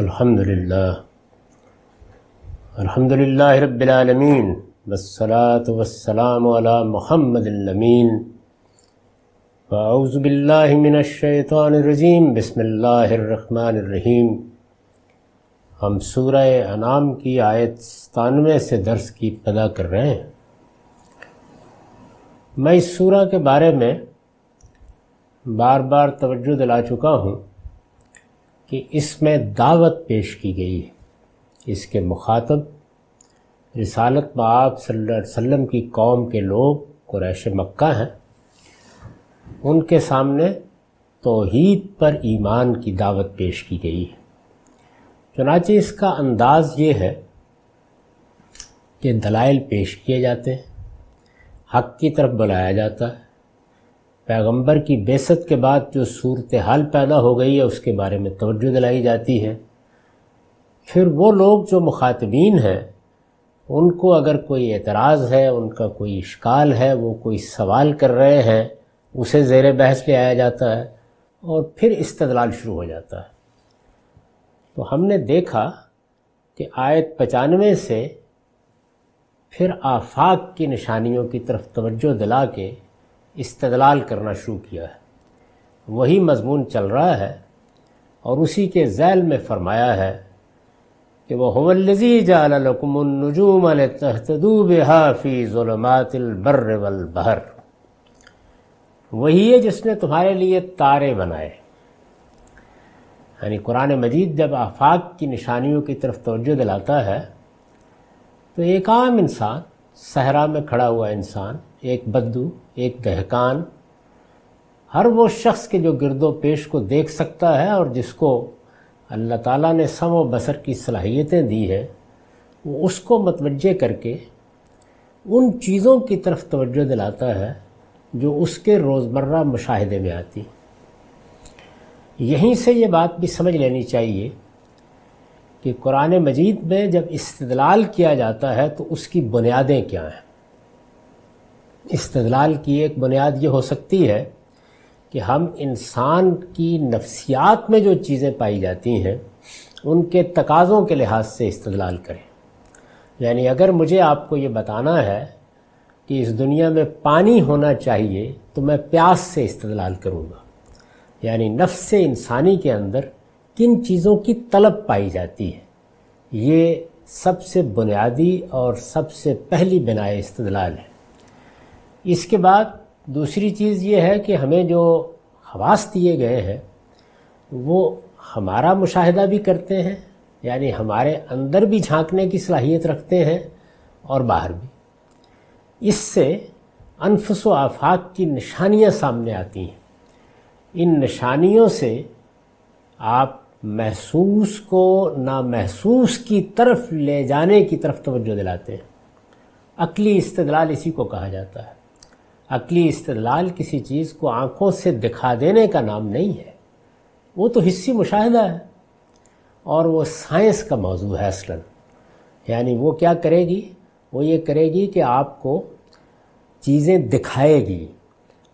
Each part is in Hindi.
अल्हम्दुलिल्लाह अल्हम्दुलिल्लाह रब्बिल आलमीन वस्सलातु वस्सलामु अला मुहम्मदिल फ़ाउज़ु बिल्लाहि मिनश शैतानिर रजीम बिस्मिल्लाहिर रहमानिर रहीम हम सूरह अनाम की आयत सतानवे से दर्स की पदा कर रहे हैं। मैं इस सूरा के बारे में बार बार तवज्जो दिला चुका हूँ। कि इसमें दावत पेश की गई है। इसके मुखातब रिसालत बाब वसल्लम की कौम के लोग कुरैश मक्का हैं। उनके सामने तोहीद पर ईमान की दावत पेश की गई है। चुनाचे इसका अंदाज ये है कि दलाइल पेश किए जाते हैं, हक की तरफ़ बुलाया जाता है। पैगंबर की बेसत के बाद जो सूरत हाल पैदा हो गई है, उसके बारे में तवज्जो दिलाई जाती है। फिर वो लोग जो मुखातबीन हैं, उनको अगर कोई एतराज़ है, उनका कोई इश्काल है, वो कोई सवाल कर रहे हैं, उसे ज़ेर बहस ले आया जाता है और फिर इस्तदलाल शुरू हो जाता है। तो हमने देखा कि आयत पचानवे से फिर आफाक की निशानियों की तरफ़ तवज्जो दिला के इस्तदलाल करना शुरू किया है। वही मजमून चल रहा है और उसी के जैल में फरमाया है कि वह हमल्लजी जालकुमनजूम तहतदू बेहाफ़ी ज़ुलमातिलबर वलबहर वही है जिसने तुम्हारे लिए तारे बनाए। यानी कुरान मजीद जब आफाक की निशानियों की तरफ़ तवज्जो दिलाता है तो एक आम इंसान, सहरा में खड़ा हुआ इंसान, एक बद्दू एक दहकान। हर वो शख्स के जो गिरदो पेश को देख सकता है और जिसको अल्लाह ताला ने सम व बसर की सलाहियतें दी है, वो उसको मतवजह करके उन चीज़ों की तरफ़ तवज्जो दिलाता है जो उसके रोज़मर्रा मुशाहदे में आती। यहीं से ये बात भी समझ लेनी चाहिए कि कुरान मजीद में जब इस्तदलाल किया जाता है तो उसकी बुनियादें क्या हैं? इस्तदलाल की एक बुनियाद ये हो सकती है कि हम इंसान की नफ्सियात में जो चीज़ें पाई जाती हैं, उनके तकाज़ों के लिहाज से इस्तलाल करें। यानी अगर मुझे आपको ये बताना है कि इस दुनिया में पानी होना चाहिए तो मैं प्यास से इस्तलाल करूँगा। यानी नफ्स इंसानी के अंदर किन चीज़ों की तलब पाई जाती है, ये सबसे बुनियादी और सबसे पहली बिनाए इस्तलाल है। इसके बाद दूसरी चीज़ ये है कि हमें जो हवास दिए गए हैं, वो हमारा मुशाहिदा भी करते हैं, यानी हमारे अंदर भी झांकने की सलाहियत रखते हैं और बाहर भी। इससे अनफस आफाक की निशानियाँ सामने आती हैं। इन निशानियों से आप महसूस को ना महसूस की तरफ़ ले जाने की तरफ़ तवज्जो दिलाते हैं। अकली इस्तदलाल इसी को कहा जाता है। अकली इस्तलाल किसी चीज़ को आँखों से दिखा देने का नाम नहीं है। वो तो हिस्सी मुशाहिदा है। और वो साइंस का मौजू है असलन। यानी वो क्या करेगी? वो ये करेगी कि आपको चीज़ें दिखाएगी।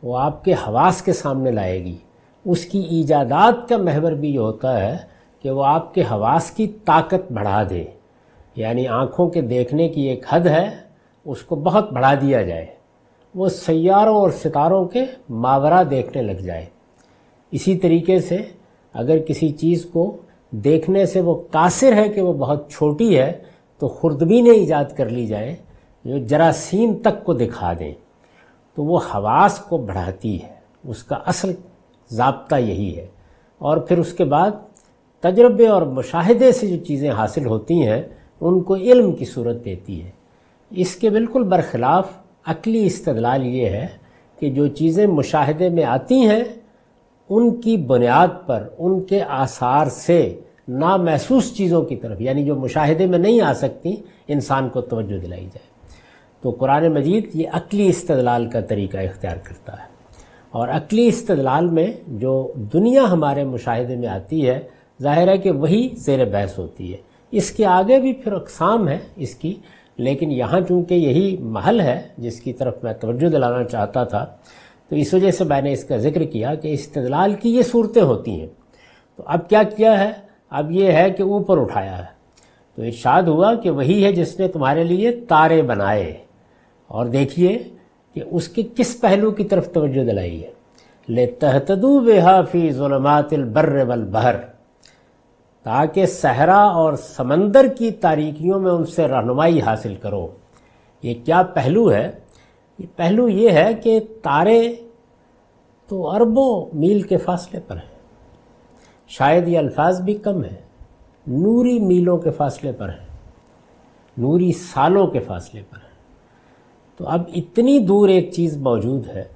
वो आपके हवास के सामने लाएगी। उसकी ईजादात का महवर भी ये होता है कि वो आपके हवास की ताकत बढ़ा दे। यानी आँखों के देखने की एक हद है, उसको बहुत बढ़ा दिया जाए। वो सैारों और सितारों के मावरा देखने लग जाए। इसी तरीके से अगर किसी चीज़ को देखने से वो कासिर है कि वो बहुत छोटी है तो खुर्दबी ने ईजाद कर ली जाए, जो जरासीम तक को दिखा दें तो वो हवास को बढ़ाती है। उसका असल जबता यही है। और फिर उसके बाद तजर्बे और मुशाहदे से जो चीज़ें हासिल होती हैं, उनको इल्म की सूरत देती है। इसके बिल्कुल बरखिलाफ़ अकली इस्तलाल ये है कि जो चीज़ें मुशाहदे में आती हैं, उनकी बुनियाद पर, उनके आसार से ना महसूस चीज़ों की तरफ़, यानी जो मुशाहदे में नहीं आ सकती, इंसान को तवज्जो दिलाई जाए। तो कुरान मजीद ये अकली इस्तलाल का तरीका इख्तियार करता है। और अकली इस्तलाल में जो दुनिया हमारे मुशाहदे में आती है, ज़ाहिर है कि वही ज़ेर बहस होती है। इसके आगे भी फिर अकसाम है, इसकी लेकिन यहाँ चूँकि यही महल है, जिसकी तरफ़ मैं तवज्जो दिलाना चाहता था तो इस वजह से मैंने इसका ज़िक्र किया कि इस्तदलाल की ये सूरतें होती हैं। तो अब क्या किया है? अब ये है कि ऊपर उठाया है। तो इर्शाद हुआ कि वही है जिसने तुम्हारे लिए तारे बनाए। और देखिए कि उसके किस पहलू की तरफ़ तवज्जो दिलाई है। ले तहतदू बेहाफी जुलमातिल बर्र वल बहर। ताकि सहरा और समंदर की तारीकियों में उनसे रहनुमाई हासिल करो। ये क्या पहलू है? ये पहलू ये है कि तारे तो अरबों मील के फासले पर हैं। शायद ये अल्फाज भी कम है। नूरी मीलों के फासले पर है। नूरी सालों के फासले पर है। तो अब इतनी दूर एक चीज़ मौजूद है।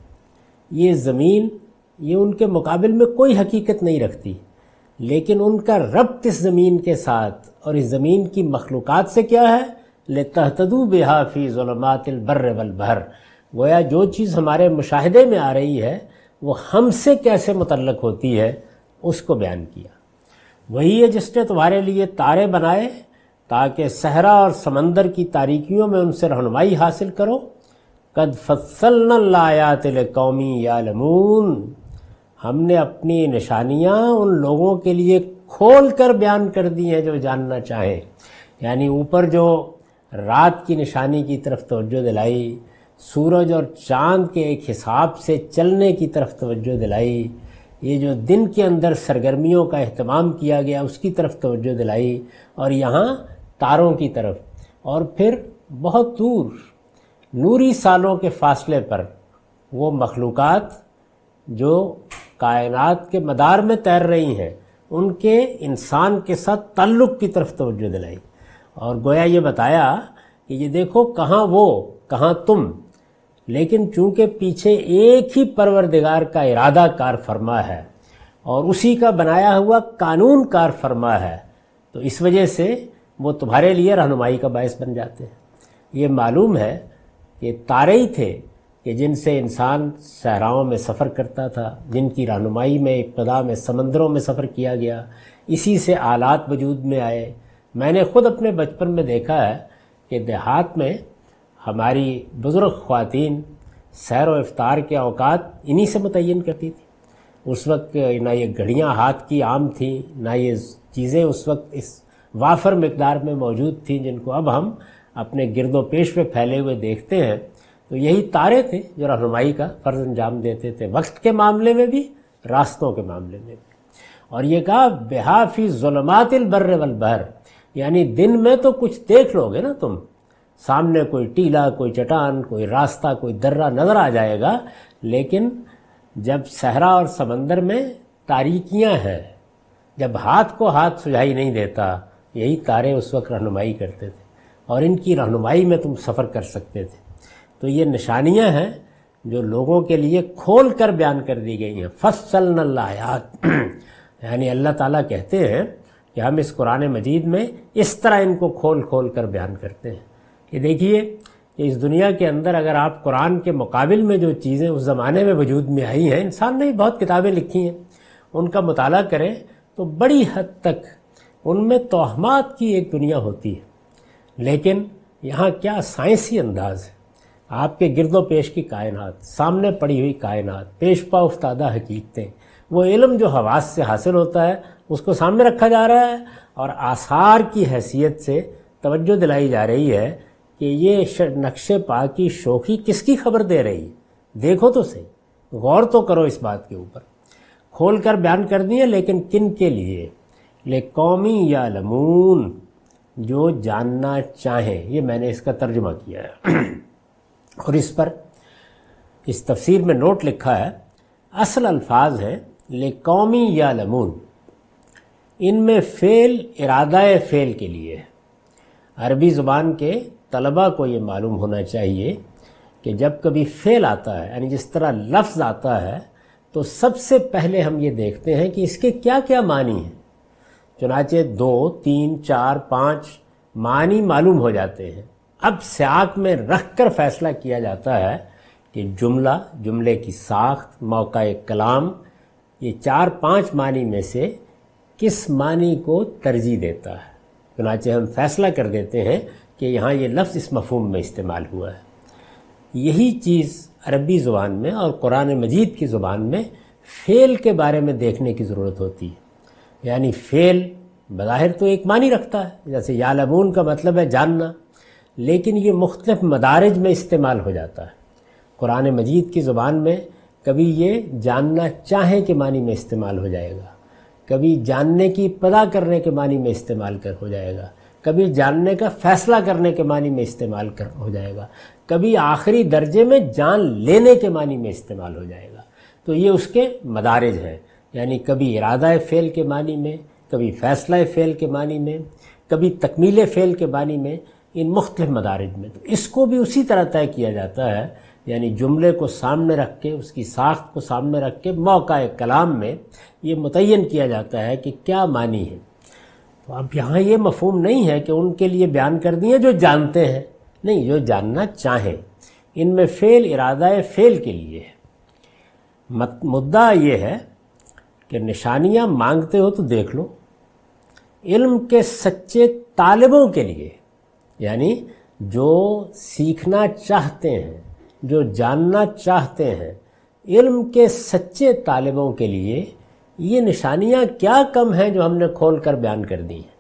ये ज़मीन, ये उनके मुकाबले में कोई हकीकत नहीं रखती। लेकिन उनका रब्त इस ज़मीन के साथ, और इस ज़मीन की मखलूक़ात से क्या है? ले तहतदू बेहाफ़ी ज़ुलमातिल बर्र वल बहर। गोया जो चीज़ हमारे मुशाहदे में आ रही है, वो हमसे कैसे मुतलक होती है, उसको बयान किया। वही है जिसने तुम्हारे लिए तारे बनाए, ताकि सहरा और समंदर की तारीकियों में उनसे रहनुमाई हासिल करो। कद फ़सल लायात कौमी यालमून। हमने अपनी निशानियाँ उन लोगों के लिए खोल कर बयान कर दी हैं जो जानना चाहें। यानी ऊपर जो रात की निशानी की तरफ़ तवज्जो दिलाई, सूरज और चाँद के एक हिसाब से चलने की तरफ़ तवज्जो दिलाई, ये जो दिन के अंदर सरगर्मियों का अहतमाम किया गया उसकी तरफ़ तवज्जो दिलाई, और यहाँ तारों की तरफ़। और फिर बहुत दूर, नूरी सालों के फासले पर वो मखलूक़ात जो कायनात के मदार में तैर रही हैं, उनके इंसान के साथ ताल्लुक़ की तरफ़ तवज्जो दिलाई। और गोया ये बताया कि ये देखो कहाँ वो, कहाँ तुम। लेकिन चूँकि पीछे एक ही परवरदिगार का इरादा कार फरमा है, और उसी का बनाया हुआ कानून कार फरमा है तो इस वजह से वो तुम्हारे लिए रहनुमाई का बायस बन जाते हैं। ये मालूम है कि तारे ही थे कि जिनसे इंसान सहराओं में सफ़र करता था, जिनकी रहनुमाई में, इब्तदा में, समंदरों में सफ़र किया गया, इसी से आलात वजूद में आए। मैंने ख़ुद अपने बचपन में देखा है कि देहात में हमारी बुज़ुर्ग ख़वातीन सैर व इफ्तार के अवकात इन्हीं से मुतन करती थी। उस वक्त ना ये घड़ियाँ हाथ की आम थी, ना ये चीज़ें उस वक्त इस वाफर मकदार में मौजूद थी, जिनको अब हम अपने गिरदो पेश में फैले हुए देखते हैं। तो यही तारे थे, जो रहनुमाई का फ़र्ज़ अंजाम देते थे वक्त के मामले में भी, रास्तों के मामले में भी। और ये कहा, बेहाफी जुलमातिल बर्र वल बहर। यानी दिन में तो कुछ देख लोगे ना तुम। सामने कोई टीला, कोई चट्टान, कोई रास्ता, कोई दर्रा नज़र आ जाएगा, लेकिन जब सहरा और समंदर में तारीकियाँ हैं, जब हाथ को हाथ सुझाई नहीं देता, यही तारे उस वक्त रहनुमाई करते थे। और इनकी रहनुमाई में तुम सफ़र कर सकते थे। तो ये निशानियाँ हैं जो लोगों के लिए खोल कर बयान कर दी गई हैं। फ़सल नल्लायात यानी अल्लाह ताला कहते हैं कि हम इस कुरान मजीद में इस तरह इनको खोल खोल कर बयान करते हैं। ये देखिए कि इस दुनिया के अंदर अगर आप कुरान के मुकाबिल में जो चीज़ें उस ज़माने में वजूद में आई हैं, इंसान ने बहुत किताबें लिखी हैं, उनका मताल करें तो बड़ी हद तक उनमें तोहमात की एक दुनिया होती है। लेकिन यहाँ क्या साइंसी अंदाज है? आपके गिरदो पेश की कायनात, सामने पड़ी हुई कायनात, पेश पा उफ्तादा हकीकतें। वो इल्म जो हवास से हासिल होता है, उसको सामने रखा जा रहा है और आसार की हैसियत से तवज्जो दिलाई जा रही है कि ये नक्शे पा की शोखी किसकी खबर दे रही? है देखो तो सही। गौर तो करो इस बात के ऊपर। खोल कर बयान कर दिए, लेकिन किन के लिए? ले कौमी या लमून, जो जानना चाहें। ये मैंने इसका तर्जुमा किया है। और इस पर इस तफसीर में नोट लिखा है, असल अल्फाज हैं, ले कौमी या लमून, इनमें फ़ेल इरादा फ़ेल के लिए है। अरबी ज़ुबान के तलबा को ये मालूम होना चाहिए कि जब कभी फ़ेल आता है, यानी जिस तरह लफ्ज़ आता है तो सबसे पहले हम ये देखते हैं कि इसके क्या क्या मानी हैं। चुनाचे दो, तीन, चार, पाँच मानी मालूम हो जाते हैं। अब स्याक में रख कर फैसला किया जाता है कि जुमला, जुमले की साख्त मौका कलाम, ये चार पाँच मानी में से किस मानी को तरजीह देता है? चुनाचे हम फैसला कर देते हैं कि यहाँ ये लफ्ज़ इस मफहम में इस्तेमाल हुआ है। यही चीज़ अरबी ज़ुबान में और कुरान मजीद की ज़ुबान में फ़ेल के बारे में देखने की ज़रूरत होती है। यानी फ़ेल बज़ाहिर तो एक मानी रखता है, जैसे यालमून का मतलब है जानना। लेकिन ये मुख्तलिफ़ मदारज में इस्तेमाल हो जाता है। कुरान मजीद की ज़ुबान में कभी ये जानना चाहे के मानी में इस्तेमाल हो जाएगा। कभी जानने की पदा करने के मानी में इस्तेमाल कर हो जाएगा। कभी जानने का फैसला करने के मानी में इस्तेमाल कर हो जाएगा। कभी आखिरी दर्जे में जान लेने के मानी में इस्तेमाल हो जाएगा। तो ये उसके मदारज हैं। यानी कभी इरादा फ़ेल के मानी में, कभी फ़ैसला फ़ेल के मानी में, कभी तकमील फ़ेल के मानी में इन मुख्तलिफ़ मदारज में। तो इसको भी उसी तरह तय किया जाता है, यानी जुमले को सामने रख के, उसकी साख्त को सामने रख के, मौका कलाम में ये मुतन किया जाता है कि क्या मानी है। तो अब यहाँ ये मफहम नहीं है कि उनके लिए बयान कर दिए जो जानते हैं। नहीं, जो जानना चाहें। इनमें फ़ेल इरादा फ़ेल के लिए है। मत, मुद्दा ये है कि निशानियाँ मांगते हो तो देख लो। इल्म के सच्चे तालिबों के लिए यानी जो सीखना चाहते हैं, जो जानना चाहते हैं, इल्म के सच्चे तालिबों के लिए ये निशानियाँ क्या कम हैं जो हमने खोल कर बयान कर दी हैं?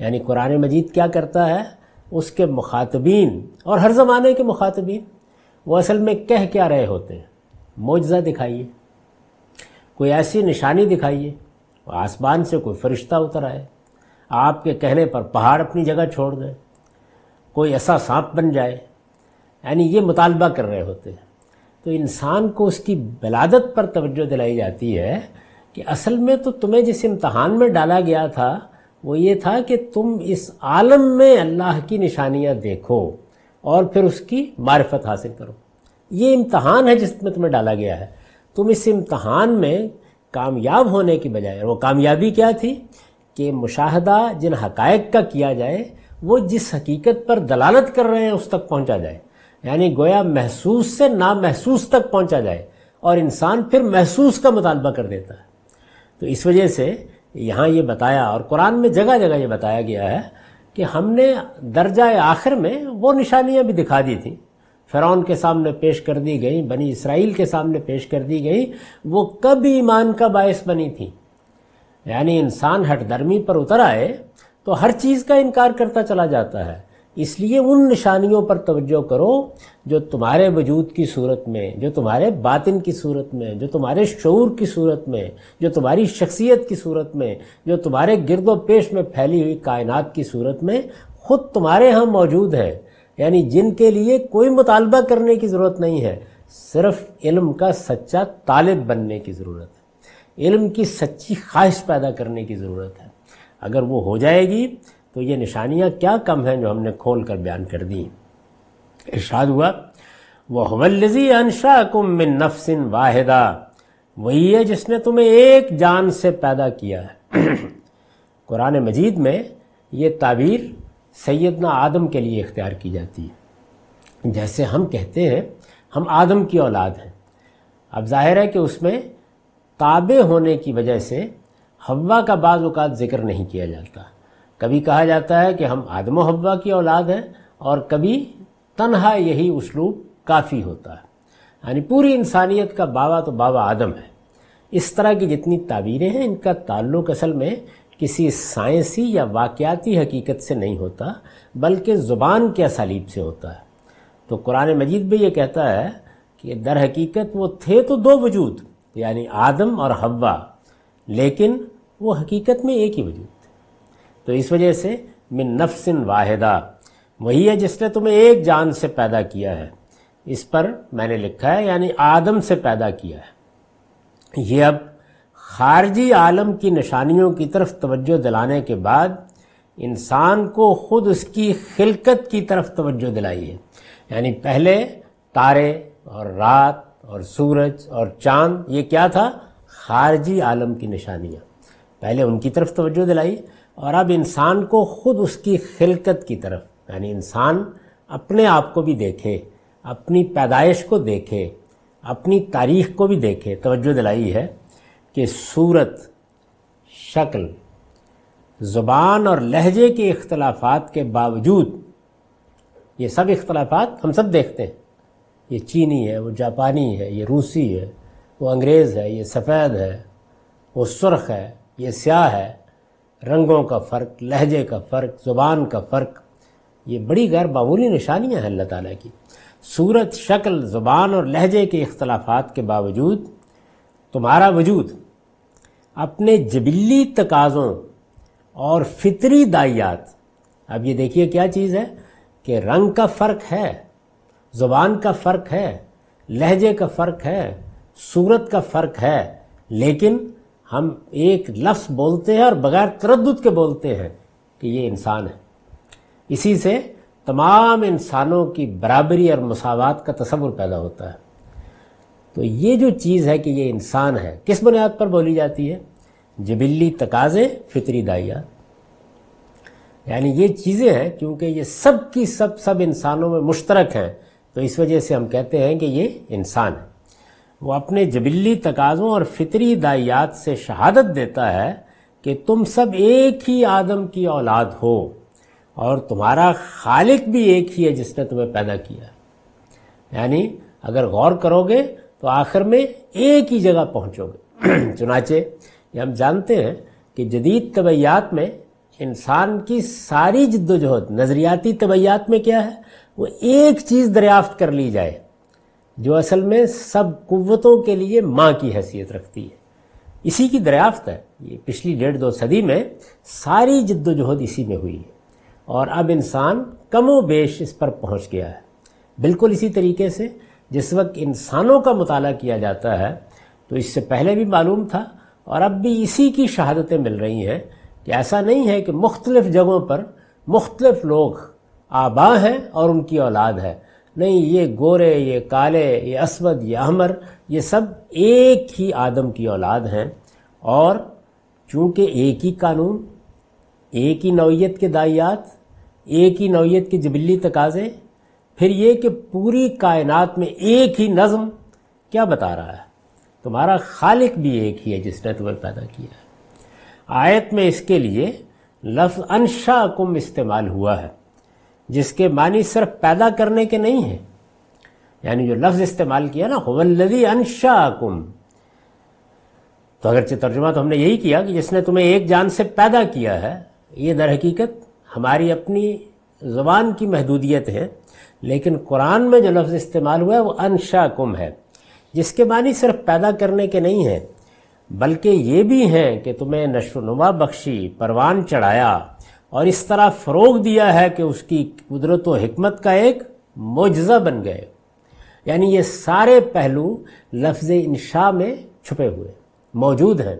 यानी कुरान मजीद क्या करता है? उसके मुखातबीन और हर ज़माने के मुखातबीन। वो असल में कह क्या रहे होते हैं? मुआजा दिखाइए। कोई ऐसी निशानी दिखाइए, आसमान से कोई फरिश्ता उतर आए, आपके कहने पर पहाड़ अपनी जगह छोड़ दे। कोई ऐसा सांप बन जाए। यानी ये मुतालबा कर रहे होते हैं। तो इंसान को उसकी बलादत पर तवज्जो दिलाई जाती है कि असल में तो तुम्हें जिस इम्तहान में डाला गया था, वो ये था कि तुम इस आलम में अल्लाह की निशानियाँ देखो और फिर उसकी मार्फत हासिल करो। ये इम्तहान है जिसमें तुम्हें डाला गया है। तुम इस इम्तहान में कामयाब होने की बजाय वो कामयाबी क्या थी? कि मुशाहदा जिन हकायक का किया जाए वो जिस हकीकत पर दलालत कर रहे हैं, उस तक पहुँचा जाए। यानी गोया महसूस से ना महसूस तक पहुँचा जाए और इंसान फिर महसूस का मुतालबा कर देता है। तो इस वजह से यहाँ ये बताया और कुरान में जगह जगह ये बताया गया है कि हमने दर्जा आखिर में वो निशानियाँ भी दिखा दी थी। फ़िरौन के सामने पेश कर दी गई, बनी इसराइल के सामने पेश कर दी गई, वो कब ईमान का बायस बनी थी। यानी इंसान हटदर्मी पर उतर आए तो हर चीज़ का इनकार करता चला जाता है। इसलिए उन निशानियों पर तवज्जो करो जो तुम्हारे वजूद की सूरत में, जो तुम्हारे बातिन की सूरत में, जो तुम्हारे शूर की सूरत में, जो तुम्हारी शख्सियत की सूरत में, जो तुम्हारे गिरदो पेश में फैली हुई कायनात की सूरत में खुद तुम्हारे यहाँ मौजूद है। यानी जिनके लिए कोई मुतालबा करने की ज़रूरत नहीं है, सिर्फ़ इल्म का सच्चा तालिब बनने की ज़रूरत है। इल्म की सच्ची ख्वाहिश पैदा करने की ज़रूरत है। अगर वो हो जाएगी तो ये निशानियाँ क्या कम हैं जो हमने खोल कर बयान कर दी? इर्शाद हुआ वह वल्लजी अनशा कुम मिन नफसिन वाहिदा वही है जिसने तुम्हें एक जान से पैदा किया है। कुरान मजीद में ये ताबीर सैदना आदम के लिए इख्तियार की जाती है। जैसे हम कहते हैं, हम आदम की औलाद हैं। अब ज़ाहिर है कि उसमें ताबे होने की वजह से हवा का बाज़ ज़िक्र नहीं किया जाता। कभी कहा जाता है कि हम आदम हब्बा की औलाद हैं और कभी तनहा यही उसलूब काफ़ी होता है। यानी पूरी इंसानियत का बाबा तो बाबा आदम है। इस तरह की जितनी ताबीरें हैं, इनका ताल्लुक असल में किसी साइंसी या वाक़ाती हकीकत से नहीं होता, बल्कि ज़ुबान के असालीब से होता है। तो कुरान मजीद भी ये कहता है कि दर हकीकत वो थे तो दो वजूद, यानी आदम और हवा लेकिन वो हकीकत में एक ही वजूद तो इस वजह से मिन नफसिन वाहिदा, वही है जिसने तुम्हें एक जान से पैदा किया है। इस पर मैंने लिखा है, यानी आदम से पैदा किया है। ये अब खारजी आलम की निशानियों की तरफ़ तवज्जो दिलाने के बाद इंसान को खुद उसकी खिलकत की तरफ़ तवज्जो दिलाई है। यानी पहले तारे और रात और सूरज और चाँद, ये क्या था? खारजी आलम की निशानियाँ। पहले उनकी तरफ़ तोज्जो दिलाई और अब इंसान को खुद उसकी खिलकत की तरफ़, यानी इंसान अपने आप को भी देखे, अपनी पैदाइश को देखे, अपनी तारीख को भी देखे। तोज्जो दिलाई है कि सूरत, शक्ल, ज़ुबान और लहजे के इख्तलाफात के बावजूद ये सब इख्तलाफात हम सब देखते हैं। ये चीनी है, वो जापानी है, ये रूसी है वो अंग्रेज़ है, ये सफ़ेद है, वो सुर्ख है, ये स्याह है। रंगों का फ़र्क, लहजे का फ़र्क, ज़ुबान का फ़र्क, ये बड़ी गैर मामूली निशानियाँ हैं अल्लाह ताला की। सूरत, शक्ल, ज़ुबान और लहजे के इख्तलाफात के बावजूद तुम्हारा वजूद, अपने जबिली तकाज़ों और फितरी दाइयात, अब ये देखिए क्या चीज़ है कि रंग का फ़र्क है, ज़ुबान का फ़र्क है, लहजे का फ़र्क है सूरत का फ़र्क है, लेकिन हम एक लफ्ज़ बोलते हैं और बगैर तरद के बोलते हैं कि ये इंसान है। इसी से तमाम इंसानों की बराबरी और मसावत का तस्वुर पैदा होता है। तो ये जो चीज़ है कि ये इंसान है, किस बुनियाद पर बोली जाती है? जबिल्ली तकाजे फितरी दाइया। यानी ये चीज़ें हैं, क्योंकि ये सब की सब सब इंसानों में मुश्तरक हैं तो इस वजह से हम कहते हैं कि ये इंसान है। वो अपने जबिल्ली तकाज़ों और फितरी दायात से शहादत देता है कि तुम सब एक ही आदम की औलाद हो और तुम्हारा खालिक भी एक ही है जिसने तुम्हें पैदा किया। यानी अगर गौर करोगे तो आखिर में एक ही जगह पहुंचोगे। चुनाचे, ये हम जानते हैं कि जदीद तबैयात में इंसान की सारी जद्दोजहद, नज़रियाती तबैयात में क्या है? वो एक चीज़ दरियाफ्त कर ली जाए। जो असल में सब कुतों के लिए माँ की हैसियत रखती है। इसी की दरियाफ्त है। ये पिछली डेढ़ दो सदी में सारी जद्दोजहद इसी में हुई है। और अब इंसान कमो बेश इस पर पहुँच गया है। बिल्कुल इसी तरीके से जिस वक्त इंसानों का मुताला किया जाता है तो इससे पहले भी मालूम था और अब भी इसी की शहादतें मिल रही हैं कि ऐसा नहीं है कि मुख्तलिफ़ जगहों पर मुख्तलिफ़ लोग आबा हैं और उनकी औलाद है। नहीं, ये गोरे, ये काले, ये असवद, ये अहमर, ये सब एक ही आदम की औलाद हैं। और चूँकि एक ही कानून, एक ही नौीयत के दाइयात, एक ही नौीयत के जबिल्ली तकाजे, फिर ये कि पूरी कायनात में एक ही नज़म क्या बता रहा है? तुम्हारा खालिक भी एक ही है जिसने तुम्हें पैदा किया है। आयत में इसके लिए लफ्ज़ अनशा कुम इस्तेमाल हुआ है। जिसके मानी सिर्फ़ पैदा करने के नहीं हैं। यानी जो लफ्ज़ इस्तेमाल किया ना वल्लदी अनशा कुम तो अगर तर्जुमा तो हमने यही किया कि जिसने तुम्हें एक जान से पैदा किया है, ये दर हकीकत हमारी अपनी ज़ुबान की महदूदियत है, लेकिन कुरान में जो लफ्ज़ इस्तेमाल हुआ है, वो अनशा कुम है, जिसके मानी सिर्फ़ पैदा करने के नहीं हैं, बल्कि ये भी हैं कि तुम्हें नशोनुमा बख्शी, परवान चढ़ाया और इस तरह फ़रोग दिया है कि उसकी कुदरत व हमत का एक मुजज़ा बन गए। यानी ये सारे पहलू लफ्ज़ इंशा में छुपे हुए, मौजूद हैं।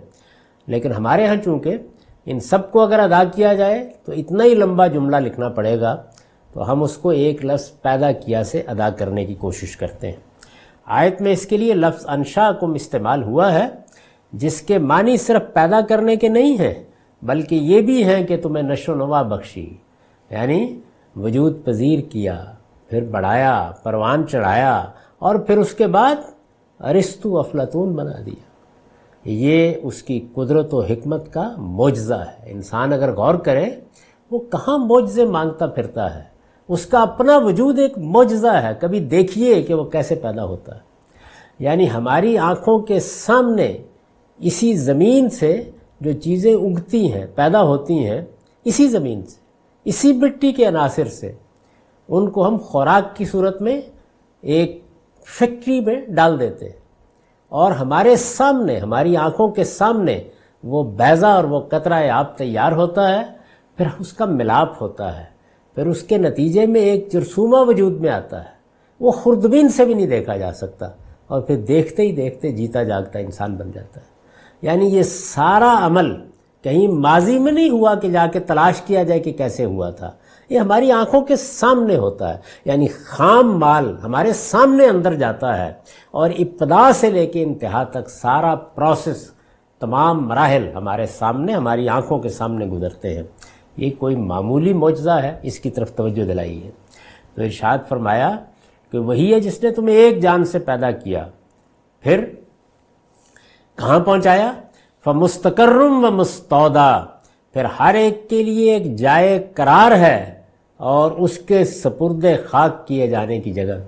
लेकिन हमारे यहाँ चूँकि इन सबको अगर अदा किया जाए तो इतना ही लंबा जुमला लिखना पड़ेगा तो हम उसको एक लफ्ज़ पैदा किया से अदा करने की कोशिश करते हैं। आयत में इसके लिए लफ्ज़ अनशा को इस्तेमाल हुआ है, जिसके मानी सिर्फ़ पैदा करने के नहीं हैं बल्कि ये भी हैं कि तुम्हें नशो नवा बख्शी, यानी वजूद पजीर किया, फिर बढ़ाया, परवान चढ़ाया, और फिर उसके बाद अरिस्तु अफलातून बना दिया। ये उसकी कुदरत व हमत का मुआजा है। इंसान अगर गौर करे, वो कहाँ मुआजे माँगता फिरता है? उसका अपना वजूद एक मुआजा है। कभी देखिए कि वो कैसे पैदा होता है। यानी हमारी आँखों के सामने इसी ज़मीन से जो चीज़ें उगती हैं, पैदा होती हैं, इसी ज़मीन से, इसी मिट्टी के अनासर से, उनको हम खुराक की सूरत में एक फैक्ट्री में डाल देते हैं। और हमारे सामने, हमारी आँखों के सामने वो बैज़ा और वो कतरा आप तैयार होता है, फिर उसका मिलाप होता है, फिर उसके नतीजे में एक जरसूमा वजूद में आता है। वो खुर्दबीन से भी नहीं देखा जा सकता, और फिर देखते ही देखते जीता जागता इंसान बन जाता है। यानी ये सारा अमल कहीं माजी में नहीं हुआ कि जाके तलाश किया जाए कि कैसे हुआ था। ये हमारी आँखों के सामने होता है। यानी खाम माल हमारे सामने अंदर जाता है और इब्तदा से लेके इंतहा तक सारा प्रोसेस, तमाम मराहल हमारे सामने, हमारी आँखों के सामने गुजरते हैं। ये कोई मामूली मुआजा है, इसकी तरफ़ तवज्जो है तो इर्शाद फरमाया कि वही है जिसने तुम्हें एक जान से पैदा किया, फिर कहाँ पहुँचाया? फ मुस्तकर्रम व मुस्तौदा। फिर हर एक के लिए एक जाए करार है और उसके सपुर्द खाक किए जाने की जगह।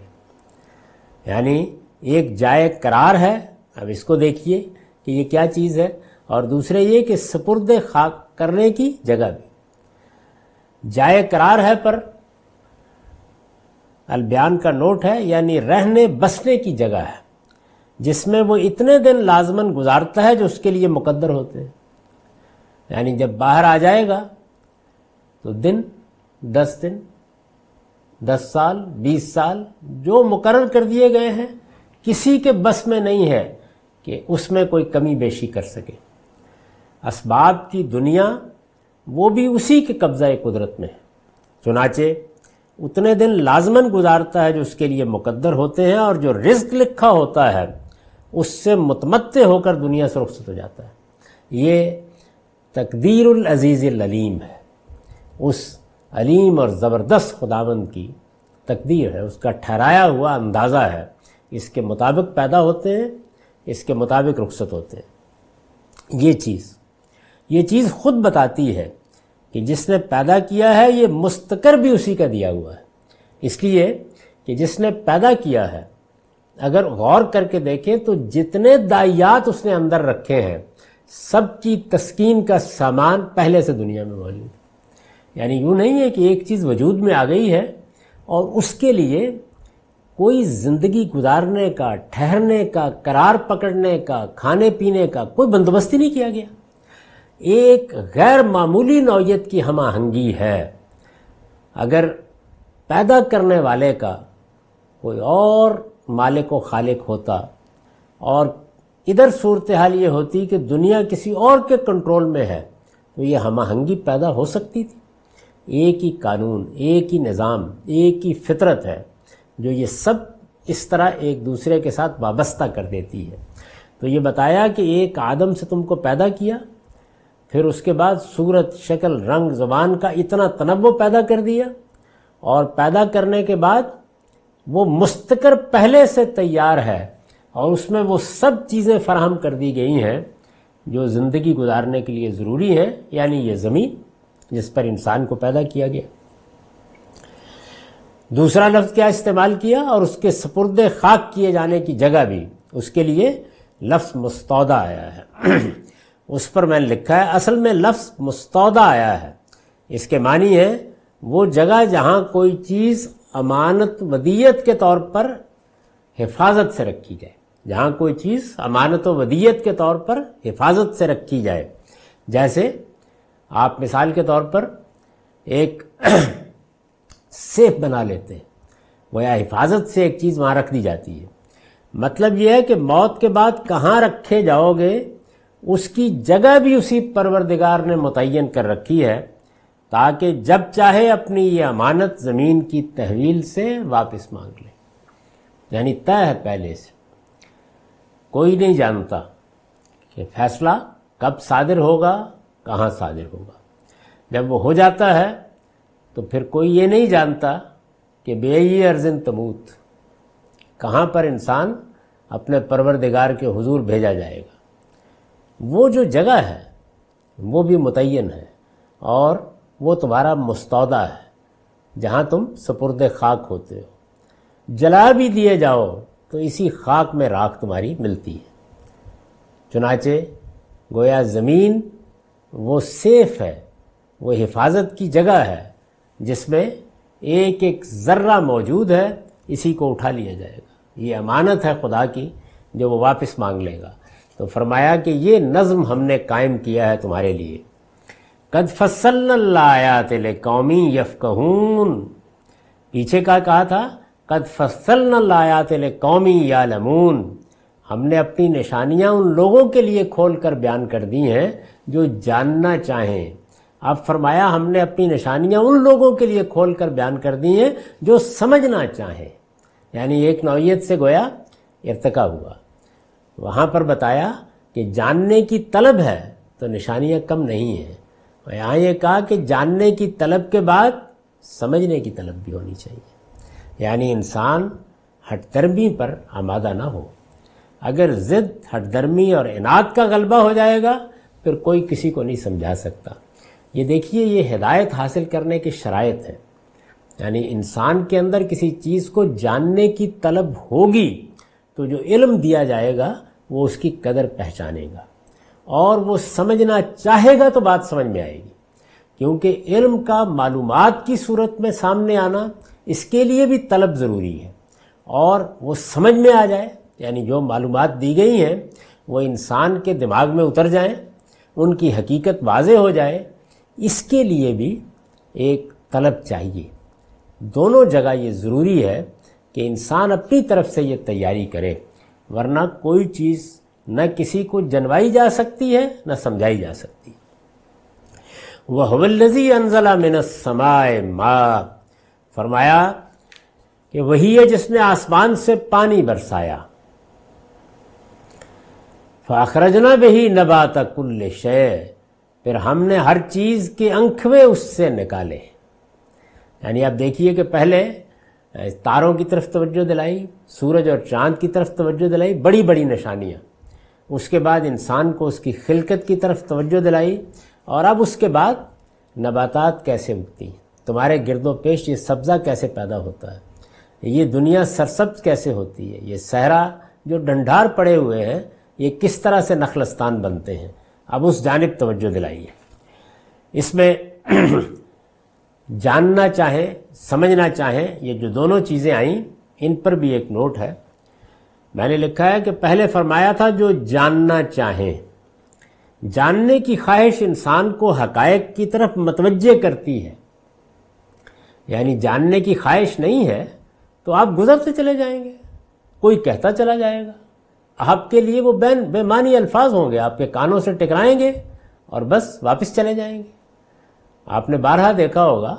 यानी एक जाए करार है, अब इसको देखिए कि ये क्या चीज़ है, और दूसरे ये कि सपुर्द खाक करने की जगह भी। जाए करार है पर अलबयान का नोट है, यानी रहने बसने की जगह है। जिसमें वो इतने दिन लाजमन गुजारता है जो उसके लिए मुकद्दर होते हैं। यानी जब बाहर आ जाएगा तो दिन, दस दिन, दस साल, बीस साल, जो मुकर कर दिए गए हैं, किसी के बस में नहीं है कि उसमें कोई कमी बेशी कर सके। इसबाब की दुनिया, वो भी उसी के कब्ज़ा कुदरत में है। चुनाचे, उतने दिन लाजमन गुजारता है जो उसके लिए मुकद्दर होते हैं और जो रिस्क लिखा होता है उससे मुतमत्त होकर दुनिया से रुखसत हो जाता है। ये तकदीर अज़ीज़ अलीम है। उस अलीम और ज़बरदस्त खुदाबंद की तकदीर है। उसका ठहराया हुआ अंदाज़ा है। इसके मुताबिक पैदा होते हैं, इसके मुताबिक रुखसत होते हैं। ये चीज़ ये चीज़ खुद बताती है कि जिसने पैदा किया है, ये मुस्तकर भी उसी का दिया हुआ है। इसलिए कि जिसने पैदा किया है अगर गौर करके देखें तो जितने दायात उसने अंदर रखे हैं, सबकी तस्कीन का सामान पहले से दुनिया में मौजूद यानी यूँ नहीं है कि एक चीज़ वजूद में आ गई है और उसके लिए कोई ज़िंदगी गुजारने का, ठहरने का, करार पकड़ने का, खाने पीने का कोई बंदोबस्त नहीं किया गया। एक गैर मामूली नौयत की हम आहंगी है। अगर पैदा करने वाले का कोई और मालिक व खालिक होता। और इधर सूरत हाल ये होती कि दुनिया किसी और के कंट्रोल में है तो ये हम आहंगी पैदा हो सकती थी। एक ही कानून, एक ही निज़ाम, एक ही फितरत है, जो ये सब इस तरह एक दूसरे के साथ वाबस्ता कर देती है। तो ये बताया कि एक आदम से तुमको पैदा किया, फिर उसके बाद सूरत, शक्ल, रंग, ज़बान का इतना तनव पैदा कर दिया, और पैदा करने के बाद वो मुस्तकर पहले से तैयार है और उसमें वो सब चीज़ें फराहम कर दी गई हैं जो ज़िंदगी गुजारने के लिए ज़रूरी हैं, यानी ये ज़मीन जिस पर इंसान को पैदा किया गया। दूसरा लफ्ज़ क्या इस्तेमाल किया और उसके सपुर्द खाक किए जाने की जगह भी, उसके लिए लफ्ज़ मुस्तौदा आया है। उस पर मैंने लिखा है, असल में लफ्ज़ मुस्तौदा आया है। इसके मानी है, वो जगह जहाँ कोई चीज़ अमानत वदीयत के तौर पर हिफाजत से रखी जाए। जहाँ कोई चीज़ अमानत वदीयत के तौर पर हिफाजत से रखी जाए। जैसे आप मिसाल के तौर पर एक सेफ़ बना लेते हैं गोया हिफाजत से एक चीज़ वहाँ रख दी जाती है। मतलब यह है कि मौत के बाद कहाँ रखे जाओगे, उसकी जगह भी उसी परवरदिगार ने मुतन कर रखी है। ताकि जब चाहे अपनी ये अमानत ज़मीन की तहवील से वापस मांग ले। यानी तय है पहले से। कोई नहीं जानता कि फैसला कब सादिर होगा, कहाँ सादिर होगा। जब वो हो जाता है तो फिर कोई ये नहीं जानता कि बेई अर्जिन तमूत, कहाँ पर इंसान अपने परवरदिगार के हुजूर भेजा जाएगा। वो जो जगह है, वो भी मुतन है और वो तुम्हारा मुस्तौदा है, जहाँ तुम सपुर्द खाक होते हो। जला भी दिए जाओ तो इसी खाक में राख तुम्हारी मिलती है। चुनाचे, गोया ज़मीन, वो सेफ़ है, वो हिफाजत की जगह है, जिसमें एक एक ज़र्रा मौजूद है, इसी को उठा लिया जाएगा। ये अमानत है खुदा की, जो वो वापस मांग लेगा। तो फरमाया कि ये नज़म हमने कायम किया है तुम्हारे लिए। कद फसलयात कौमी यफ़कहून। पीछे का कहा था, कद फसलयात कौमी या लमून हमने अपनी निशानियाँ उन लोगों के लिए खोल कर बयान कर दी हैं, जो जानना चाहें। अब फरमाया, हमने अपनी निशानियाँ उन लोगों के लिए खोल कर बयान कर दी हैं, जो समझना चाहें। यानी एक नौीयत से गोया, इर्तका हुआ। वहाँ पर बताया कि जानने की तलब है तो निशानियाँ कम नहीं हैं। यहाँ ये कहा कि जानने की तलब के बाद समझने की तलब भी होनी चाहिए। यानी इंसान हटदर्मी पर आमादा ना हो। अगर ज़िद हटदर्मी और इनाद का गलबा हो जाएगा, फिर कोई किसी को नहीं समझा सकता। ये देखिए, ये हिदायत हासिल करने की शराइत है। यानी इंसान के अंदर किसी चीज़ को जानने की तलब होगी तो जो इल्म दिया जाएगा, वो उसकी कदर पहचानेगा। और वो समझना चाहेगा तो बात समझ में आएगी। क्योंकि इल्म का मालूमात की सूरत में सामने आना इसके लिए भी तलब ज़रूरी है। और वो समझ में आ जाए, यानी जो मालूम दी गई हैं, वो इंसान के दिमाग में उतर जाएँ, उनकी हकीकत वाजे हो जाए, इसके लिए भी एक तलब चाहिए। दोनों जगह ये ज़रूरी है कि इंसान अपनी तरफ़ से ये तैयारी करे, वरना कोई चीज़ न किसी को जनवाई जा सकती है, न समझाई जा सकती। वह हवल्लजी अनजला मिन समाए मा फरमाया कि वही है जिसने आसमान से पानी बरसाया। फ़ाखरजना बही नबात कुल्ल शय। फिर हमने हर चीज़ के अंखवे उससे निकाले। यानी आप देखिए कि पहले तारों की तरफ़ तवज्जो दिलाई, सूरज और चाँद की तरफ़ तवज्जो दिलाई बड़ी बड़ी निशानियाँ। उसके बाद इंसान को उसकी खिलकत की तरफ़ तवज्जो दिलाई, और अब उसके बाद नबातात कैसे उगती? तुम्हारे गिरदो पेश ये सब्ज़ा कैसे पैदा होता है? ये दुनिया सरसब्ज कैसे होती है? ये सहरा जो डंडार पड़े हुए हैं, ये किस तरह से नखलस्तान बनते हैं? अब उस जानब तवज्जो दिलाइए। इसमें जानना चाहें, समझना चाहें, ये जो दोनों चीज़ें आई, इन पर भी एक नोट है। मैंने लिखा है कि पहले फरमाया था, जो जानना चाहें। जानने की ख्वाहिश इंसान को हकायक की तरफ़ मतवजे करती है। यानी जानने की ख्वाहिश नहीं है तो आप गुजरते चले जाएँगे। कोई कहता चला जाएगा। आपके लिए वो बैन, बेमानी अल्फाज होंगे। आपके कानों से टकराएँगे और बस वापस चले जाएँगे। आपने बारहा देखा होगा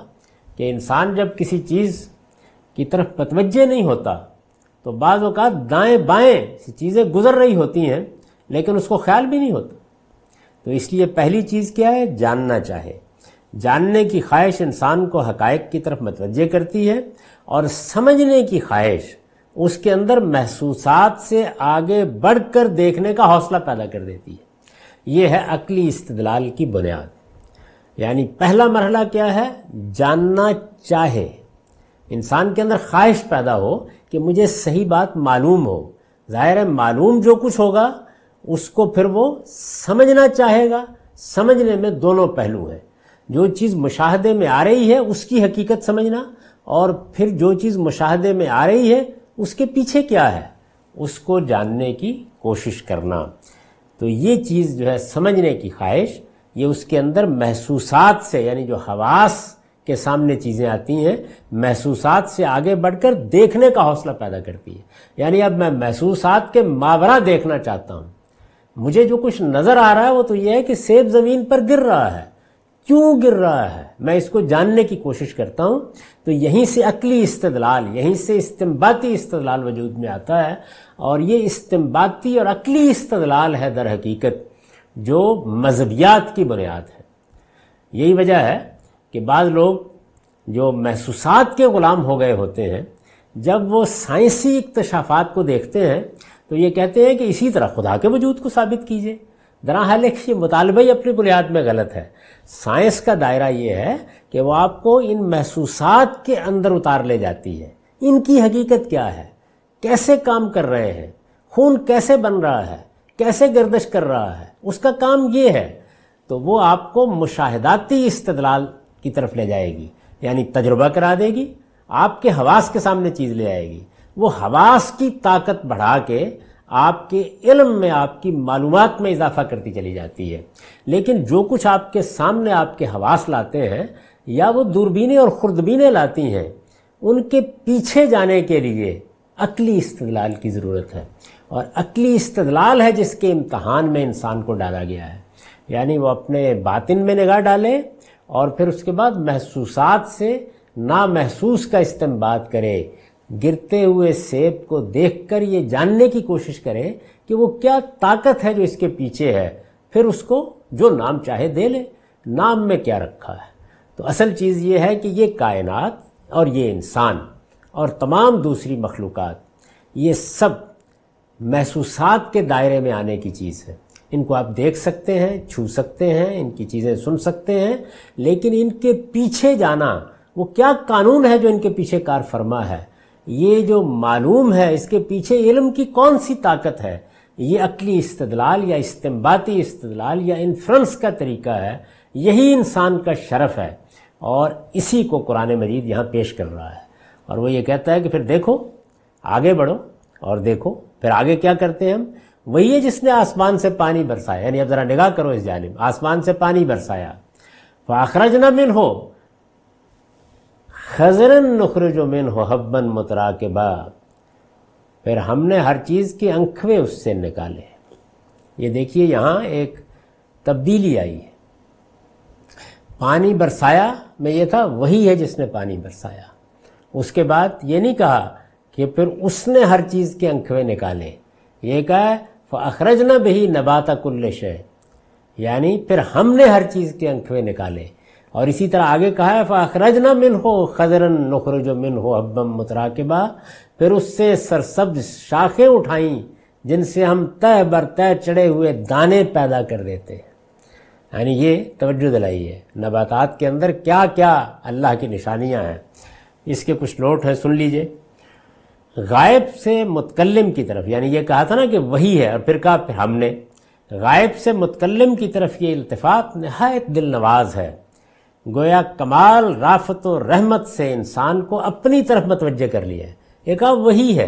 कि इंसान जब किसी चीज़ की तरफ़ मतवजे नहीं होता तो बाज़ अवत दाएँ बाएँ चीज़ें गुजर रही होती हैं, लेकिन उसको ख्याल भी नहीं होता। तो इसलिए पहली चीज़ क्या है? जानना चाहे। जानने की ख्वाहिश इंसान को हकायक की तरफ़ मतवजे करती है, और समझने की ख्वाहिश उसके अंदर महसूसात से आगे बढ़कर देखने का हौसला पैदा कर देती है। यह है अकली इस्तदलाल की बुनियाद। यानी पहला मरहला क्या है? जानना चाहे। इंसान के अंदर ख्वाहिश पैदा हो कि मुझे सही बात मालूम हो। ज़ाहिर है मालूम जो कुछ होगा, उसको फिर वो समझना चाहेगा। समझने में दोनों पहलू हैं। जो चीज़ मुशाहदे में आ रही है, उसकी हकीकत समझना और फिर जो चीज़ मुशाहदे में आ रही है, उसके पीछे क्या है, उसको जानने की कोशिश करना। तो ये चीज़ जो है समझने की ख्वाहिश, ये उसके अंदर महसूसात से, यानी जो हवास के सामने चीज़ें आती हैं, महसूसात से आगे बढ़कर देखने का हौसला पैदा करती है। यानी अब मैं महसूसात के मावरा देखना चाहता हूँ। मुझे जो कुछ नज़र आ रहा है वो तो ये है कि सेब ज़मीन पर गिर रहा है। क्यों गिर रहा है? मैं इसको जानने की कोशिश करता हूँ। तो यहीं से अकली इस्तदलाल, यहीं से इस्तेबाती इस्तलाल वजूद में आता है और ये इस्तेबाती और अकली इस्तलाल है दर हकीकत जो मजहबियात की बुनियाद है। यही वजह है कि बाद लोग जो महसूसात के ग़ुलाम हो गए होते हैं, जब वो साइंसी इकतशाफात को देखते हैं तो ये कहते हैं कि इसी तरह खुदा के वजूद को साबित कीजिए। दरा हाल ये मुतालबा ही अपनी बुनियाद में गलत है। साइंस का दायरा ये है कि वो आपको इन महसूसात के अंदर उतार ले जाती है। इनकी हकीकत क्या है? कैसे काम कर रहे हैं? खून कैसे बन रहा है? कैसे गर्दश कर रहा है? उसका काम ये है। तो वो आपको मुशाहदाती इस्तदलाल की तरफ़ ले जाएगी, यानी तजुर्बा करा देगी, आपके हवास के सामने चीज़ ले आएगी। वो हवास की ताकत बढ़ा के आपके इल्म में, आपकी मालूम में इजाफा करती चली जाती है। लेकिन जो कुछ आपके सामने आपके हवास लाते हैं, या वो दूरबीनें और खुर्दबीनें लाती हैं, उनके पीछे जाने के लिए अकली इस्तदलाल की ज़रूरत है। और अकली इस्तलाल है जिसके इम्तहान में इंसान को डाला गया है। यानी वो अपने बातिन में निगाह डाले और फिर उसके बाद महसूसात से ना महसूस का इस्तेमाल करे। गिरते हुए सेब को देखकर ये जानने की कोशिश करें कि वो क्या ताकत है जो इसके पीछे है। फिर उसको जो नाम चाहे दे ले। नाम में क्या रखा है? तो असल चीज़ ये है कि ये कायनात और ये इंसान और तमाम दूसरी मखलूक़ात, ये सब महसूसात के दायरे में आने की चीज़ है। इनको आप देख सकते हैं, छू सकते हैं, इनकी चीज़ें सुन सकते हैं, लेकिन इनके पीछे जाना, वो क्या कानून है जो इनके पीछे कार फरमा है? ये जो मालूम है, इसके पीछे इल्म की कौन सी ताकत है? ये अकली इस्तदलाल या इस्तेमाती इस्तदलाल या इन्फ्रेंस का तरीका है, यही इंसान का शरफ है, और इसी को कुरान मजीद यहाँ पेश कर रहा है। और वो ये कहता है कि फिर देखो, आगे बढ़ो और देखो, फिर आगे क्या करते हैं हम? वही है जिसने आसमान से पानी बरसाया। यानी अब ज़रा निगाह करो इस जानब आसमान से पानी बरसाया। फ़ाखरज न मिन हो खजरन नुखरजो मिन हो हब्बन मुतरा के बाद फिर हमने हर चीज़ के अंखवे उससे निकाले। ये देखिए यहाँ एक तब्दीली आई है। पानी बरसाया, में ये था, वही है जिसने पानी बरसाया। उसके बाद ये नहीं कहा कि फिर उसने हर चीज़ के अंखवे निकाले। ये कहा अखरज न बही नबाता कुल्ल शे यानी फिर हमने हर चीज़ के अंखवे निकाले। और इसी तरह आगे कहा है फ़ाखरज न मिन हो खजरन नखरज मिन हो हब्बम मुतरा के बा फिर उससे सरसब्ज शाखें उठाई, जिनसे हम तय बर तय चढ़े हुए दाने पैदा कर देते। हैं यानी ये तवज्जो दिलाई है नबातात के अंदर क्या क्या अल्लाह की निशानियाँ हैं। इसके कुछ नोट हैं, सुन लीजिए। गायब से मुतकलम की तरफ़, यानी ये कहा था ना कि वही है, और फिर कहा, फिर हमने, गायब से मुतकलम की तरफ़ ये इल्तफात नहायत दिल नवाज़ है। गोया कमाल, राफत और रहमत से इंसान को अपनी तरफ़ मतवजह कर लिया है। ये कहा, वही है।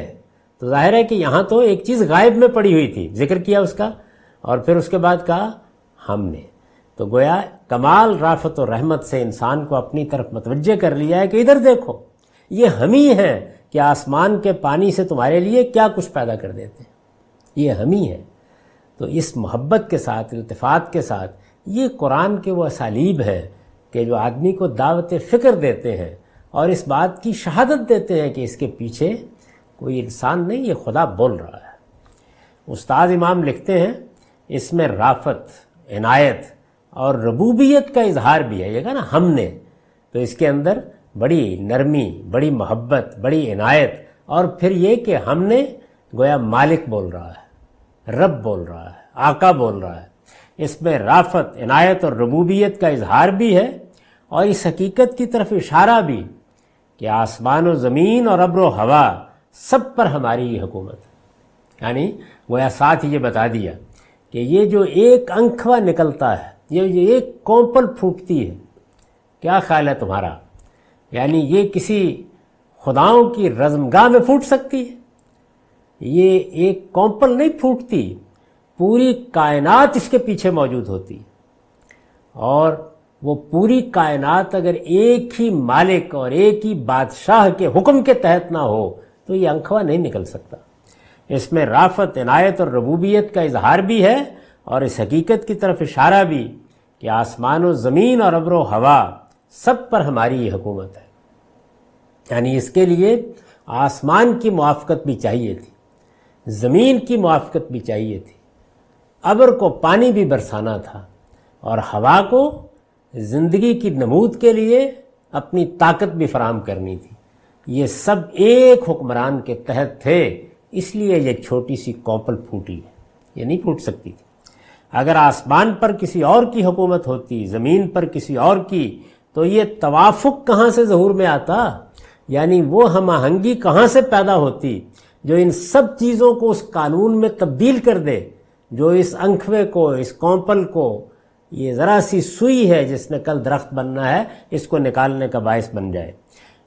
तो ज़ाहिर है कि यहाँ तो एक चीज़ गायब में पड़ी हुई थी, ज़िक्र किया उसका, और फिर उसके बाद कहा, हमने। तो गोया कमाल, राफत और रहमत से इंसान को अपनी तरफ़ मतवजह कर लिया है कि इधर देखो, ये हम ही हैं कि आसमान के पानी से तुम्हारे लिए क्या कुछ पैदा कर देते हैं? ये हम ही हैं। तो इस मोहब्बत के साथ, इल्तफात के साथ, ये कुरान के वो असालीब हैं कि जो आदमी को दावत फ़िक्र देते हैं और इस बात की शहादत देते हैं कि इसके पीछे कोई इंसान नहीं, ये खुदा बोल रहा है। उस्ताद इमाम लिखते हैं, इसमें राफत, इनायत और रबूबियत का इजहार भी है। ये ना, हमने तो इसके अंदर बड़ी नरमी, बड़ी मोहब्बत, बड़ी इनायत, और फिर ये कि हमने गोया मालिक बोल रहा है, रब बोल रहा है, आका बोल रहा है। इसमें राफत, इनायत और रबूबियत का इजहार भी है, और इस हकीकत की तरफ़ इशारा भी कि आसमान और ज़मीन और अब्र हवा सब पर हमारी ही हुकूमत है। यानी गोया साथ ही ये बता दिया कि ये जो एक अंखवा निकलता है, ये जो एक कौपल फूटती है, क्या ख्याल है तुम्हारा? यानी ये किसी खुदाओं की रजमगाह में फूट सकती है। ये एक कॉम्पल नहीं फूटती, पूरी कायनात इसके पीछे मौजूद होती। और वो पूरी कायनात अगर एक ही मालिक और एक ही बादशाह के हुक्म के तहत ना हो तो ये अंखवा नहीं निकल सकता। इसमें राफत, इनायत और रबूबियत का इजहार भी है और इस हकीकत की तरफ़ इशारा भी कि आसमान और ज़मीन और अब्र हवा सब पर हमारी ये हुकूमत है। यानी इसके लिए आसमान की मुआफ़त भी चाहिए थी, ज़मीन की मुआफ़त भी चाहिए थी, अबर को पानी भी बरसाना था और हवा को ज़िंदगी की नमूद के लिए अपनी ताकत भी फराम करनी थी। ये सब एक हुक्मरान के तहत थे, इसलिए ये छोटी सी कौपल फूटी है। ये नहीं फूट सकती थी। अगर आसमान पर किसी और की हुकूमत होती, ज़मीन पर किसी और की तो ये तवाफुक कहाँ से जहूर में आता? यानी वो हम आहंगी कहाँ से पैदा होती, जो इन सब चीज़ों को उस कानून में तब्दील कर दे, जो इस अंखवे को, इस कौपल को, ये ज़रा सी सुई है जिसने कल दरख्त बनना है, इसको निकालने का बायस बन जाए।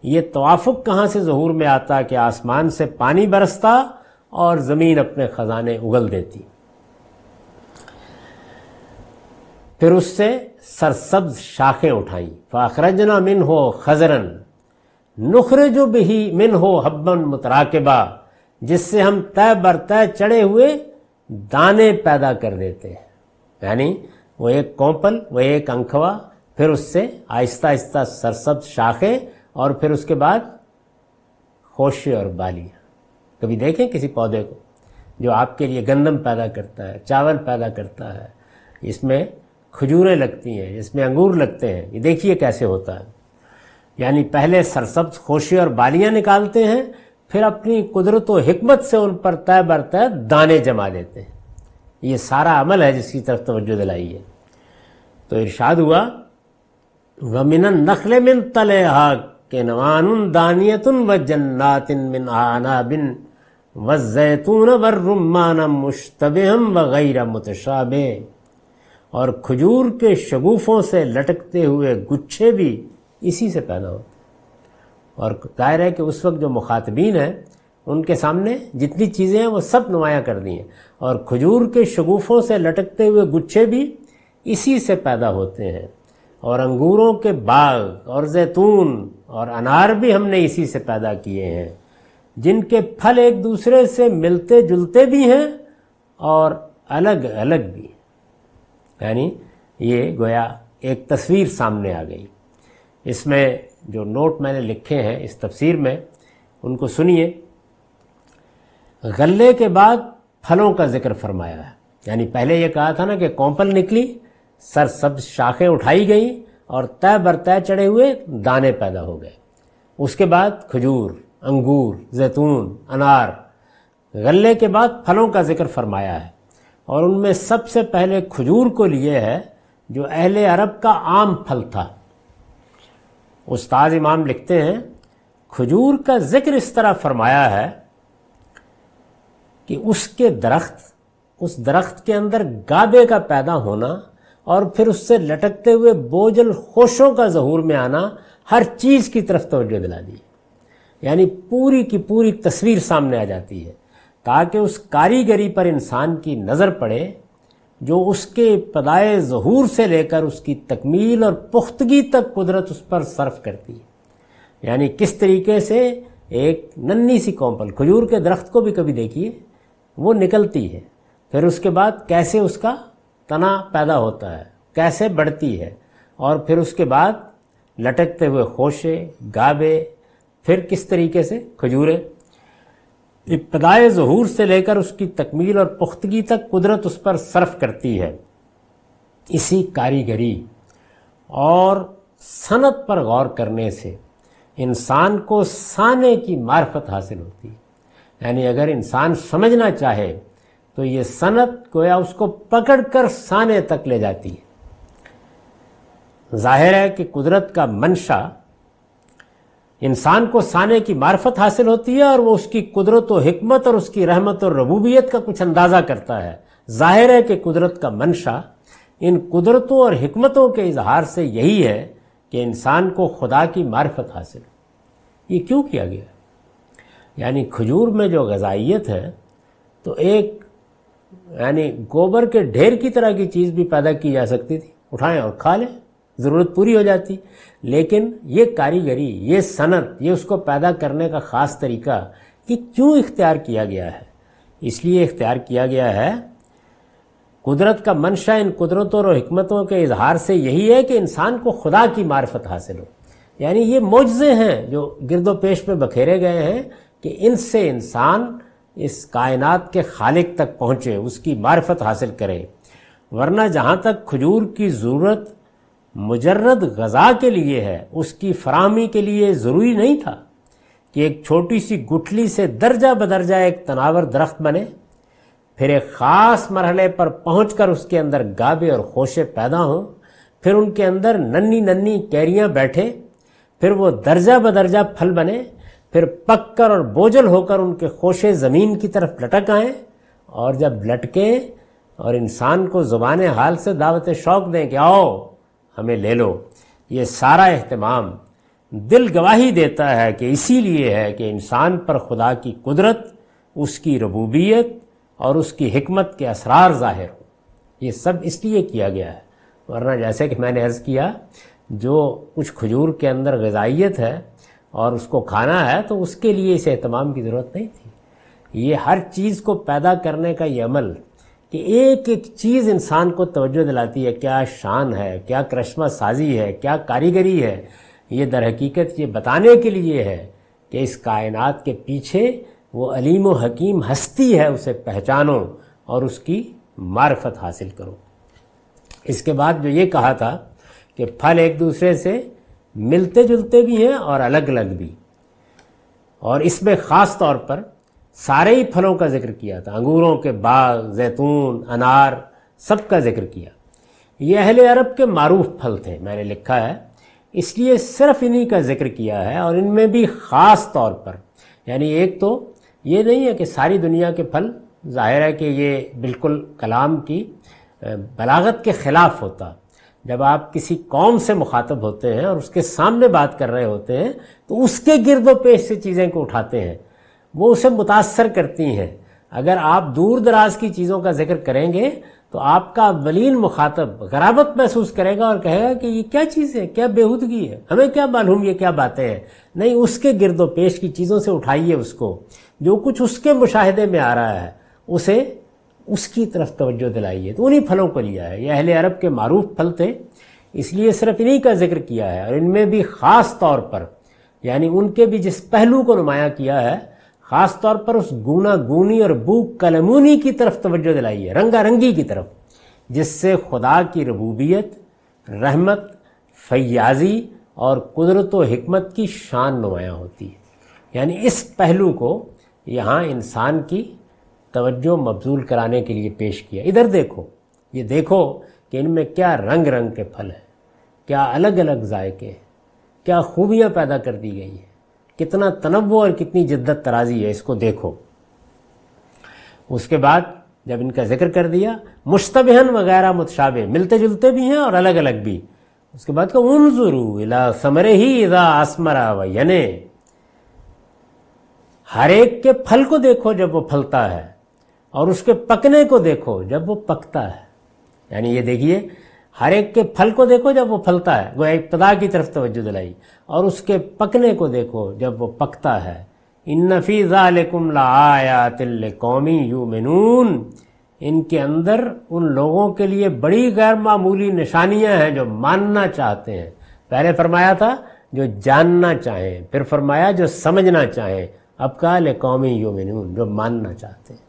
ये तवाफ़ुक कहाँ से जहूर में आता कि आसमान से पानी बरसता और ज़मीन अपने ख़जाने उगल देती। फिर उससे सरसब्ज शाखें उठाई। फ़ाखरजना मिन हो खजरन। नुखर जो भी मिन हो हब्बन मुतराकबा, जिससे हम तय बर तय चढ़े हुए दाने पैदा कर देते हैं। यानी वो एक कौपल, वो एक अंखवा, फिर उससे आहिस्ता आहिस्ता सरसब्ज शाखें, और फिर उसके बाद खोशे और बालियाँ। कभी देखें किसी पौधे को, जो आपके लिए गंदम पैदा करता है, चावल पैदा करता है, इसमें खजूरें लगती हैं इसमें अंगूर लगते हैं। ये देखिए कैसे होता है। यानी पहले सरसब्ज, खोशी और बालियाँ निकालते हैं, फिर अपनी कुदरत व हमत से उन पर तय बर तय दाने जमा देते हैं। ये सारा अमल है जिसकी तरफ़ तवज्जो दिलाई है। तो इरशाद हुआ वमिन नखल मिन तले के नवान दानियतुन व जन्नातिन मिन आना बिन व जैतून व रुमान मुश्तबम वगैरह मुतशाबे। और खजूर के शगुफों से लटकते हुए गुच्छे भी इसी से पैदा होते और ज़ाहिर है कि उस वक्त जो मुखातबीन हैं, उनके सामने जितनी चीज़ें हैं, वो सब नुमाया कर दी हैं। और खजूर के शगुफों से लटकते हुए गुच्छे भी इसी से पैदा होते हैं। और अंगूरों के बाग और जैतून और अनार भी हमने इसी से पैदा किए हैं। जिनके फल एक दूसरे से मिलते जुलते भी हैं और अलग अलग भी। यानी ये गोया एक तस्वीर सामने आ गई। इसमें जो नोट मैंने लिखे हैं इस तफसीर में, उनको सुनिए। गले के बाद फलों का ज़िक्र फरमाया है। यानी पहले ये कहा था ना कि कौपल निकली, सर सब शाखें उठाई गई और तय बर तय चढ़े हुए दाने पैदा हो गए। उसके बाद खजूर, अंगूर, जैतून, अनार, गले के बाद फलों का ज़िक्र फरमाया है। और उनमें सबसे पहले खजूर को लिए है, जो अहले अरब का आम फल था। उस्ताद इमाम लिखते हैं, खजूर का ज़िक्र इस तरह फरमाया है कि उसके दरख्त, उस दरख्त के अंदर गाबे का पैदा होना और फिर उससे लटकते हुए बोझल होशों का जहूर में आना, हर चीज़ की तरफ़ तवज्जो दिला दी। यानी पूरी की पूरी तस्वीर सामने आ जाती है। ताकि उस कारीगरी पर इंसान की नज़र पड़े, जो उसके पदाए जहूर से लेकर उसकी तकमील और पुख्तगी तक कुदरत उस पर सर्फ करती है। यानी किस तरीके से एक नन्ही सी कौपल खजूर के दरख्त को भी कभी देखिए, वो निकलती है। फिर उसके बाद कैसे उसका तना पैदा होता है, कैसे बढ़ती है, और फिर उसके बाद लटकते हुए खोशे गाबे, फिर किस तरीके से खजूरें इब्तदाए जहूर से लेकर उसकी तकमील और पुख्तगी तक कुदरत उस पर सर्फ करती है। इसी कारीगरी और सनत पर गौर करने से इंसान को साने की मार्फत हासिल होती। है यानी अगर इंसान समझना चाहे तो ये सनत गोया उसको पकड़कर साने तक ले जाती है। ज़ाहिर है कि कुदरत का मंशा इंसान को साने की मार्फत हासिल होती है और वो उसकी कुदरत हमत और उसकी रहमत और रबूबियत का कुछ अंदाज़ा करता है। ज़ाहिर है कि कुदरत का मंशा इन कुदरतों और हमतों के इजहार से यही है कि इंसान को खुदा की मार्फत हासिल ये क्यों किया गया? यानी खजूर में जो गजाइत है तो एक, यानी गोबर के ढेर की तरह की चीज़ भी पैदा की जा सकती थी। उठाएँ और खा लें। ज़रूरत पूरी हो जाती। लेकिन ये कारीगरी, ये सनत, ये उसको पैदा करने का ख़ास तरीका कि क्यों इख्तियार किया गया है? इसलिए इख्तियार किया गया है, कुदरत का मंशा इन कुदरतों और हमतों के इजहार से यही है कि इंसान को खुदा की मार्फत हासिल हो। यानी ये मुआजे हैं जो गिरदो पेश में बखेरे गए हैं कि इनसे इंसान इस कायनात के खालिक तक पहुँचे, उसकी मार्फत हासिल करे। वरना जहाँ तक खजूर की ज़रूरत मुजर्रद गज़ा के लिए है, उसकी फरामी के लिए ज़रूरी नहीं था कि एक छोटी सी गुठली से दर्जा बदर्जा एक तनावर दरख्त बने। फिर एक ख़ास मरहले पर पहुंचकर उसके अंदर गाबे और खोशे पैदा हों। फिर उनके अंदर नन्नी नन्नी कैरियाँ बैठे। फिर वो दर्जा बदर्जा फल बने। फिर पककर और बोझल होकर उनके खोशे ज़मीन की तरफ़ लटक आए और जब लटके और इंसान को ज़ुबान हाल से दावत शौक दें कि आओ हमें ले लो। ये सारा अहतमाम दिल गवाही देता है कि इसीलिए है कि इंसान पर खुदा की कुदरत, उसकी रबूबियत और उसकी हमत के असरार ज़ाहिर हो। ये सब इसलिए किया गया है, वरना जैसे कि मैंने अर्ज़ किया, जो कुछ खजूर के अंदर गजाइत है और उसको खाना है तो उसके लिए इस अहतमाम की ज़रूरत नहीं थी। ये हर चीज़ को पैदा करने का ये अमल कि एक एक चीज़ इंसान को तवज्जो दिलाती है, क्या शान है, क्या करश्मा साजी है, क्या कारीगरी है, ये दर हकीकत ये बताने के लिए है कि इस कायनात के पीछे वो अलीम व हकीम हस्ती है, उसे पहचानो और उसकी मार्फत हासिल करो। इसके बाद जो ये कहा था कि फल एक दूसरे से मिलते जुलते भी हैं और अलग अलग भी। और इसमें ख़ास तौर पर सारे ही फलों का ज़िक्र किया था। अंगूरों के बाग, जैतून, अनार, सब का ज़िक्र किया। ये अहले अरब के मारूफ फल थे, मैंने लिखा है। इसलिए सिर्फ़ इन्हीं का ज़िक्र किया है और इनमें भी ख़ास तौर पर, यानी एक तो ये नहीं है कि सारी दुनिया के फल, ज़ाहिर है कि ये बिल्कुल कलाम की बलागत के ख़िलाफ़ होता। जब आप किसी कौम से मुखातब होते हैं और उसके सामने बात कर रहे होते हैं तो उसके गिरदो पेश से चीज़ें को उठाते हैं। वो उसे मुतासर करती हैं। अगर आप दूर दराज की चीज़ों का ज़िक्र करेंगे तो आपका वलीन मुखातब गराबत महसूस करेगा और कहेगा कि ये क्या चीज़ है, क्या बेहूदगी है, हमें क्या मालूम ये क्या बातें हैं। नहीं, उसके गिरदो पेश की चीज़ों से उठाइए उसको। जो कुछ उसके मुशाहदे में आ रहा है, उसे उसकी तरफ़ तवज्जो दिलाइए। तो उन्हीं फलों को लिया है। ये अहले अरब के मरूफ फल थे, इसलिए सिर्फ़ इन्हीं का ज़िक्र किया है। और इनमें भी ख़ास तौर पर, यानी उनके भी जिस पहलू को नुमाया किया है ख़ास तौर पर उस गुना गुनी और बू कलमूनी की तरफ़ तवज्जो दिलाई है, रंगारंगी की तरफ़, जिससे खुदा की रबूबियत, रहमत, फयाजी और कुदरत हमत की शान नुमाया होती है। यानी इस पहलू को यहाँ इंसान की तवज्जो मबजूल कराने के लिए पेश किया। इधर देखो, ये देखो कि इनमें क्या रंग रंग के फल हैं, क्या अलग अलग जायके हैं, क्या खूबियाँ पैदा कर दी गई हैं। कितना तनव और कितनी जिद्दत तराजी है, इसको देखो। उसके बाद जब इनका ज़िक्र कर दिया, मुश्तबहन वगैरह मुतशाबे मिलते जुलते भी हैं और अलग अलग भी। उसके बाद का उनजुरू इला समरे ही इदा आसमरा व यने। हर एक के फल को देखो जब वो फलता है, और उसके पकने को देखो जब वो पकता है। यानी ये देखिए हर एक के फल को देखो जब वो फलता है, वो इब्तदा की तरफ़ तवज्जो दिलाई, और उसके पकने को देखो जब वो पकता है। इन नफीज़ाकुम लायातिल कौमी यू मिनून इनके अंदर उन लोगों के लिए बड़ी गैर मामूली निशानियाँ हैं जो मानना चाहते हैं। पहले फरमाया था, जो जानना चाहें, फिर फरमाया, जो समझना चाहें, अब कहा ले कौमी यू मिनून जो मानना चाहते हैं।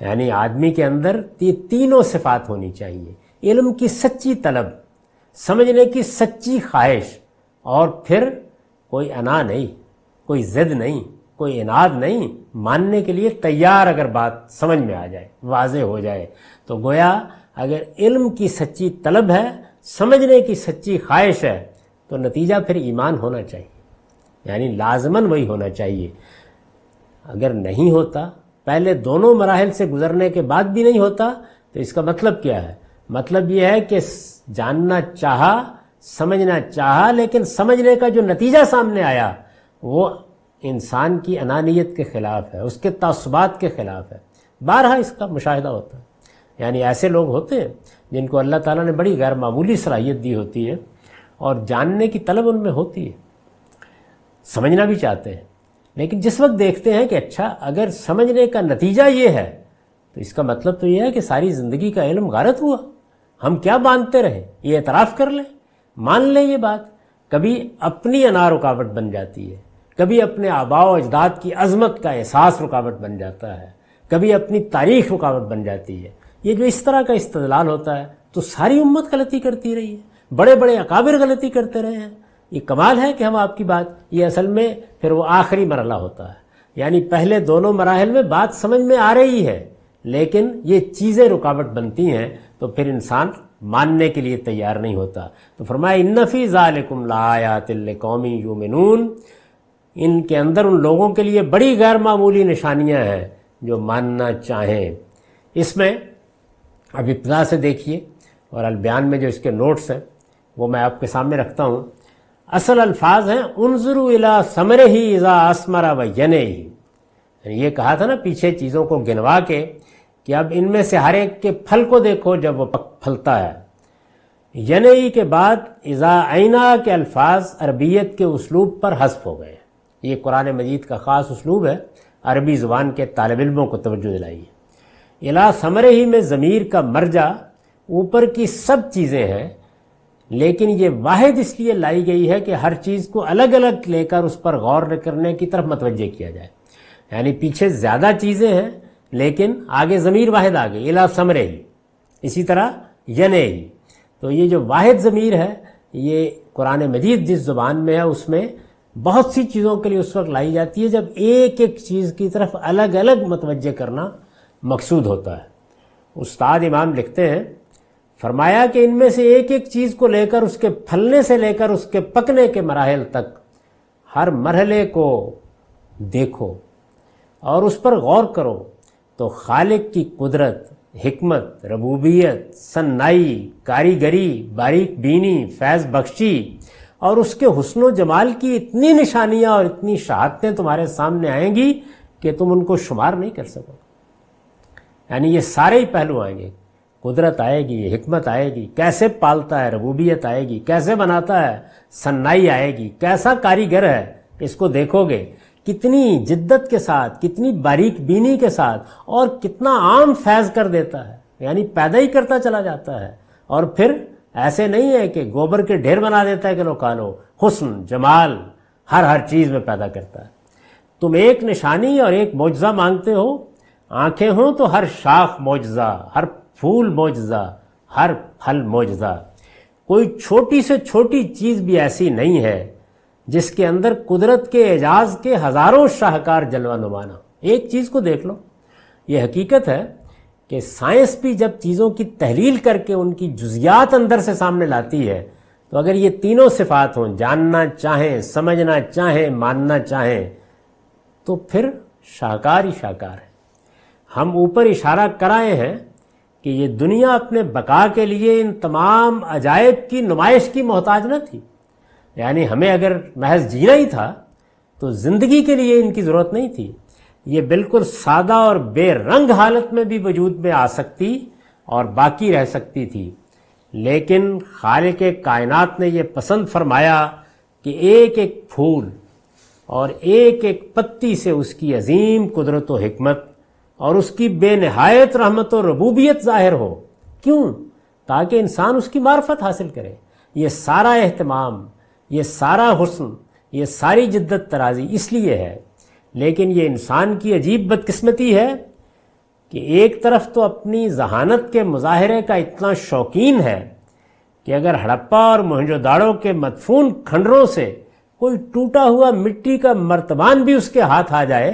यानी आदमी के अंदर ये तीनों सिफात होनी चाहिए। इल्म की सच्ची तलब, समझने की सच्ची ख्वाहिश, और फिर कोई अना नहीं, कोई जिद नहीं, कोई इनाद नहीं, मानने के लिए तैयार अगर बात समझ में आ जाए वाज हो जाए तो गोया अगर इल्म की सच्ची तलब है, समझने की सच्ची ख्वाहिश है तो नतीजा फिर ईमान होना चाहिए। यानी लाजमन वही होना चाहिए। अगर नहीं होता, पहले दोनों मराहल से गुजरने के बाद भी नहीं होता तो इसका मतलब क्या है? मतलब यह है कि जानना चाहा, समझना चाहा, लेकिन समझने का जो नतीजा सामने आया, वो इंसान की अनानियत के ख़िलाफ़ है, उसके तसबात के ख़िलाफ़ है। बारहा इसका मुशाहिदा होता है। यानी ऐसे लोग होते हैं जिनको अल्लाह ताला ने बड़ी गैर मामूली सलाहियत दी होती है और जानने की तलब उनमें होती है। समझना भी चाहते हैं। लेकिन जिस वक्त देखते हैं कि अच्छा अगर समझने का नतीजा ये है तो इसका मतलब तो ये है कि सारी ज़िंदगी का इलम गारत हुआ। हम क्या मानते रहे? ये एतराफ़ कर लें? मान लें ये बात। कभी अपनी अना रुकावट बन जाती है। कभी अपने आबाव अजदाद की अजमत का एहसास रुकावट बन जाता है। कभी अपनी तारीख रुकावट बन जाती है। ये जो इस तरह का इस्तलाल होता है तो सारी उम्मत गलती करती रही है। बड़े बड़े अकाबिर गलती करते रहे हैं। ये कमाल है कि हम आपकी बात, ये असल में फिर वो आखिरी मरला होता है। यानी पहले दोनों मराहल में बात समझ में आ रही है, लेकिन ये चीज़ें रुकावट बनती हैं तो फिर इंसान मानने के लिए तैयार नहीं होता। तो फरमाया इन्नफ़ी ज़ालकुम लायातिल कौमी यूमिनून। इनके अंदर उन लोगों के लिए बड़ी गैर मामूली निशानियाँ हैं जो मानना चाहें। इसमें अब इब्तदा से देखिए और अलबयान में जो इसके नोट्स हैं, वो मैं आपके सामने रखता हूँ। असल अल्फाज हैं, उनजरु इला समर ही इज़ा आसमरा व यने ही ये कहा था ना, पीछे चीज़ों को गिनवा के कि अब इनमें से हर एक के फल को देखो जब वो फलता है। यने के बाद इज़ा आइना के अल्फाज अरबियत के उसलूब पर हसफ हो गए। ये कुरान मजीद का ख़ास उसलूब है। अरबी ज़ुबान के तालब इलमों को तोज्जो दिलाई इला समर ही में ज़मीर का मर्जा ऊपर की सब चीज़ें हैं, लेकिन ये वाहिद इसलिए लाई गई है कि हर चीज़ को अलग अलग लेकर उस पर गौर करने की तरफ़ मतवजह किया जाए। यानी पीछे ज़्यादा चीज़ें हैं लेकिन आगे ज़मीर वाहिद आ गई, इला समरे ही। इसी तरह यने ही। तो ये जो वाहिद ज़मीर है, ये कुरान मजीद जिस ज़ुबान में है, उसमें बहुत सी चीज़ों के लिए उस वक्त लाई जाती है, जब एक एक चीज़ की तरफ़ अलग अलग मतवजह करना मकसूद होता है। उस्ताद इमाम लिखते हैं, फरमाया कि इनमें से एक एक चीज़ को लेकर, उसके फलने से लेकर, उसके पकने के मराहल तक हर मरहले को देखो और उस पर गौर करो। तो खालिक की कुदरत हमत रबूबियत, सन्नाई, कारीगरी, बारीक बीनी, फैज़ बख्शी और उसके हुस्न जमाल की इतनी निशानियाँ और इतनी शहादतें तुम्हारे सामने आएँगी कि तुम उनको शुमार नहीं कर सकोगे। यानी ये सारे ही पहलू आएँगे। कुदरत आएगी हमत आएगी, कैसे पालता है, रबूबियत आएगी, कैसे बनाता है, सन्नाई आएगी, कैसा कारीगर है, इसको देखोगे कितनी जिद्दत के साथ, कितनी बारीक बीनी के साथ और कितना आम फैज कर देता है। यानी पैदा ही करता चला जाता है। और फिर ऐसे नहीं है कि गोबर के ढेर बना देता है कि लो कालो हुस्न, जमाल, हर हर चीज़ में पैदा करता है। तुम एक निशानी और एक मुआवजा मांगते हो, आँखें हो तो हर शाख मुआवजा हर फूल मुआवजा हर फल मुआवजा कोई छोटी से छोटी चीज़ भी ऐसी नहीं है जिसके अंदर कुदरत के एजाज के हज़ारों शाहकार जलवा नुमाना एक चीज़ को देख लो। ये हकीकत है कि साइंस भी जब चीज़ों की तहलील करके उनकी जुजियात अंदर से सामने लाती है तो अगर ये तीनों सिफात हों, जानना चाहें, समझना चाहें, मानना चाहें तो फिर शाकार ही शाकार है। हम ऊपर इशारा कराए हैं कि ये दुनिया अपने बका के लिए इन तमाम अजायब की नुमाइश की मोहताज न थी। यानी हमें अगर महज जीना ही था तो ज़िंदगी के लिए इनकी ज़रूरत नहीं थी। ये बिल्कुल सादा और बेरंग हालत में भी वजूद में आ सकती और बाकी रह सकती थी। लेकिन खाल के कायनात ने यह पसंद फरमाया कि एक एक फूल और एक एक पत्ती से उसकी अजीम कुदरत व हमत और उसकी बेनहायत रहमत और रबूबियत ज़ाहिर हो। क्यों? ताकि इंसान उसकी मार्फत हासिल करे। ये सारा अहतमाम ये सारा हुस्न, ये सारी जिद्दत तराजी इसलिए है, लेकिन ये इंसान की अजीब बदकिस्मती है कि एक तरफ़ तो अपनी जहानत के मुजाहरे का इतना शौकीन है कि अगर हड़प्पा और मोहजोदाड़ों के मदफून खंडरों से कोई टूटा हुआ मिट्टी का मर्तबान भी उसके हाथ आ जाए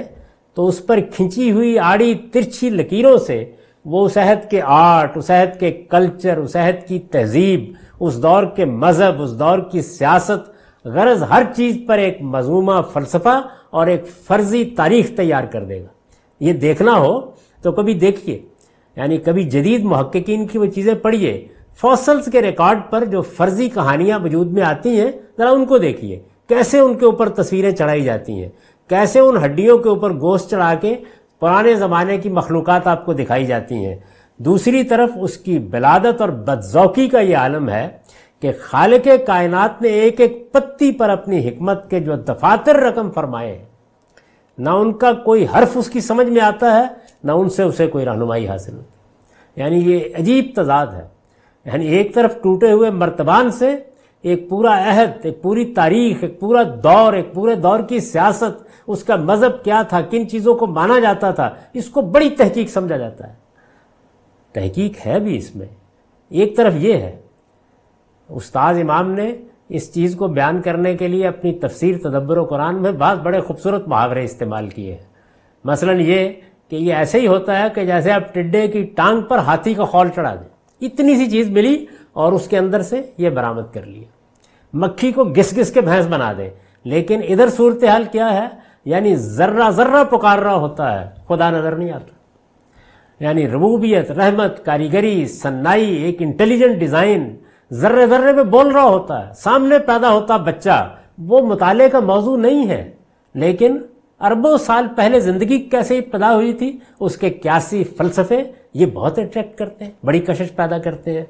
तो उस पर खिंची हुई आड़ी तिरछी लकीरों से वो उस अहद के आर्ट, उस अहद के कल्चर, उस अहद की तहजीब उस दौर के मज़हब, उस दौर की सियासत, गरज हर चीज़ पर एक मजमूमा फलसफा और एक फर्जी तारीख तैयार कर देगा। ये देखना हो तो कभी देखिए। यानी कभी जदीद महक्कीन की वो चीज़ें पढ़िए। फॉसल्स के रिकॉर्ड पर जो फर्जी कहानियाँ वजूद में आती हैं, ज़रा उनको देखिए। कैसे उनके ऊपर तस्वीरें चढ़ाई जाती हैं? कैसे उन हड्डियों के ऊपर गोश्त चढ़ा के पुराने ज़माने की मखलूक़ात आपको दिखाई जाती हैं? दूसरी तरफ़ उसकी बिलादत और बदजौकी का ये आलम है कि खाल के कायनात ने एक एक पत्ती पर अपनी हिकमत के जो दफातर रकम फरमाए हैं, ना उनका कोई हर्फ उसकी समझ में आता है, ना उनसे उसे कोई रहनुमाई हासिल होती यानी ये अजीब तजाद है। यानी एक तरफ़ टूटे हुए मर्तबान से एक पूरा अहद, एक पूरी तारीख, एक पूरा दौर, एक पूरे दौर की सियासत, उसका मज़हब क्या था, किन चीज़ों को माना जाता था, इसको बड़ी तहकीक समझा जाता है। तहकीक है भी इसमें। एक तरफ़ ये है, उस्ताद इमाम ने इस चीज़ को बयान करने के लिए अपनी तफसीर तदब्बर कुरान में बहुत बड़े खूबसूरत मुहावरे इस्तेमाल किए हैं। मसलन ये कि ये ऐसे ही होता है कि जैसे आप टिड्डे की टांग पर हाथी का खौल चढ़ा दें। इतनी सी चीज़ मिली और उसके अंदर से ये बरामद कर लिया मक्खी को घिस घिस के भैंस बना दें। लेकिन इधर सूरत हाल क्या है? यानी जर्रा जर्रा पुकार रहा होता है। खुदा नज़र नहीं आता। यानी रबूबियत, रहमत, कारीगरी, सन्नाई, एक इंटेलिजेंट डिज़ाइन जर्रे जर्रे में बोल रहा होता है सामने पैदा होता बच्चा, वो मुताले का मौजू नहीं है। लेकिन अरबों साल पहले ज़िंदगी कैसे पैदा हुई थी, उसके क्यासी फलसफे ये बहुत अट्रैक्ट करते हैं, बड़ी कशिश पैदा करते हैं।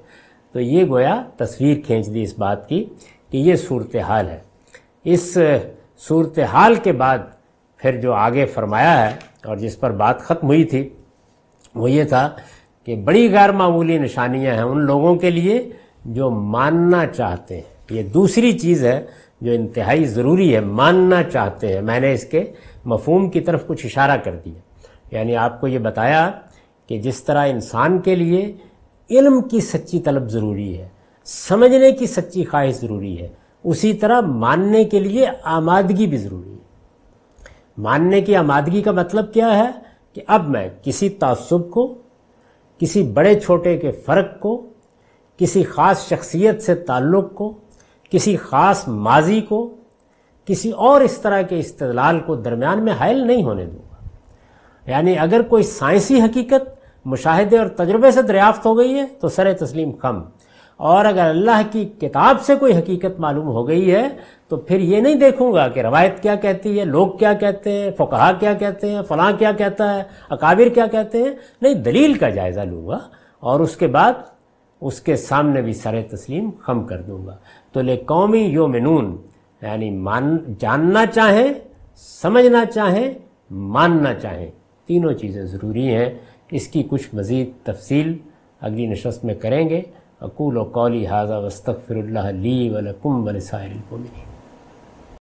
तो ये गोया तस्वीर खींच दी इस बात की कि ये सूरत हाल है। इस सूरत हाल के बाद फिर जो आगे फरमाया है और जिस पर बात ख़त्म हुई थी वो ये था कि बड़ी गैर मामूली निशानियाँ हैं उन लोगों के लिए जो मानना चाहते हैं। ये दूसरी चीज़ है जो इंतहाई ज़रूरी है, मानना चाहते हैं। मैंने इसके मफहम की तरफ़ कुछ इशारा कर दिया। यानी आपको ये बताया कि जिस तरह इंसान के लिए इल्म की सच्ची तलब ज़रूरी है, समझने की सच्ची ख्वाहिश ज़रूरी है, उसी तरह मानने के लिए आमादगी भी ज़रूरी है। मानने की आमादगी का मतलब क्या है? कि अब मैं किसी तासुब को, किसी बड़े छोटे के फ़र्क को, किसी ख़ास शख्सियत से ताल्लुक़ को, किसी ख़ास माजी को, किसी और इस तरह के इस्तलाल को दरमियान में हायल नहीं होने दूँगा। यानी अगर कोई साइंसी हकीकत, मुशाहदे और तजुर्बे से दरियाफ्त हो गई है तो सर तस्लीम कम। और अगर अल्लाह की किताब से कोई हकीकत मालूम हो गई है तो फिर ये नहीं देखूँगा कि रवायत क्या कहती है, लोग क्या कहते हैं, फ़ुकहा क्या कहते हैं, फ़लाँ क्या कहता है, अकाबिर क्या कहते हैं। नहीं, दलील का जायज़ा लूँगा और उसके बाद उसके सामने भी सर तस्लीम खम कर दूँगा। तो ले कौमी यो मिनून यानी मान, जानना चाहें, समझना चाहें, मानना चाहें। तीनों चीज़ें ज़रूरी हैं। इसकी कुछ मज़ीद तफसील अगली नशस्त में करेंगे। अकूल कौली हाजा वस्तफ़िर ली वलकुम वलसाइल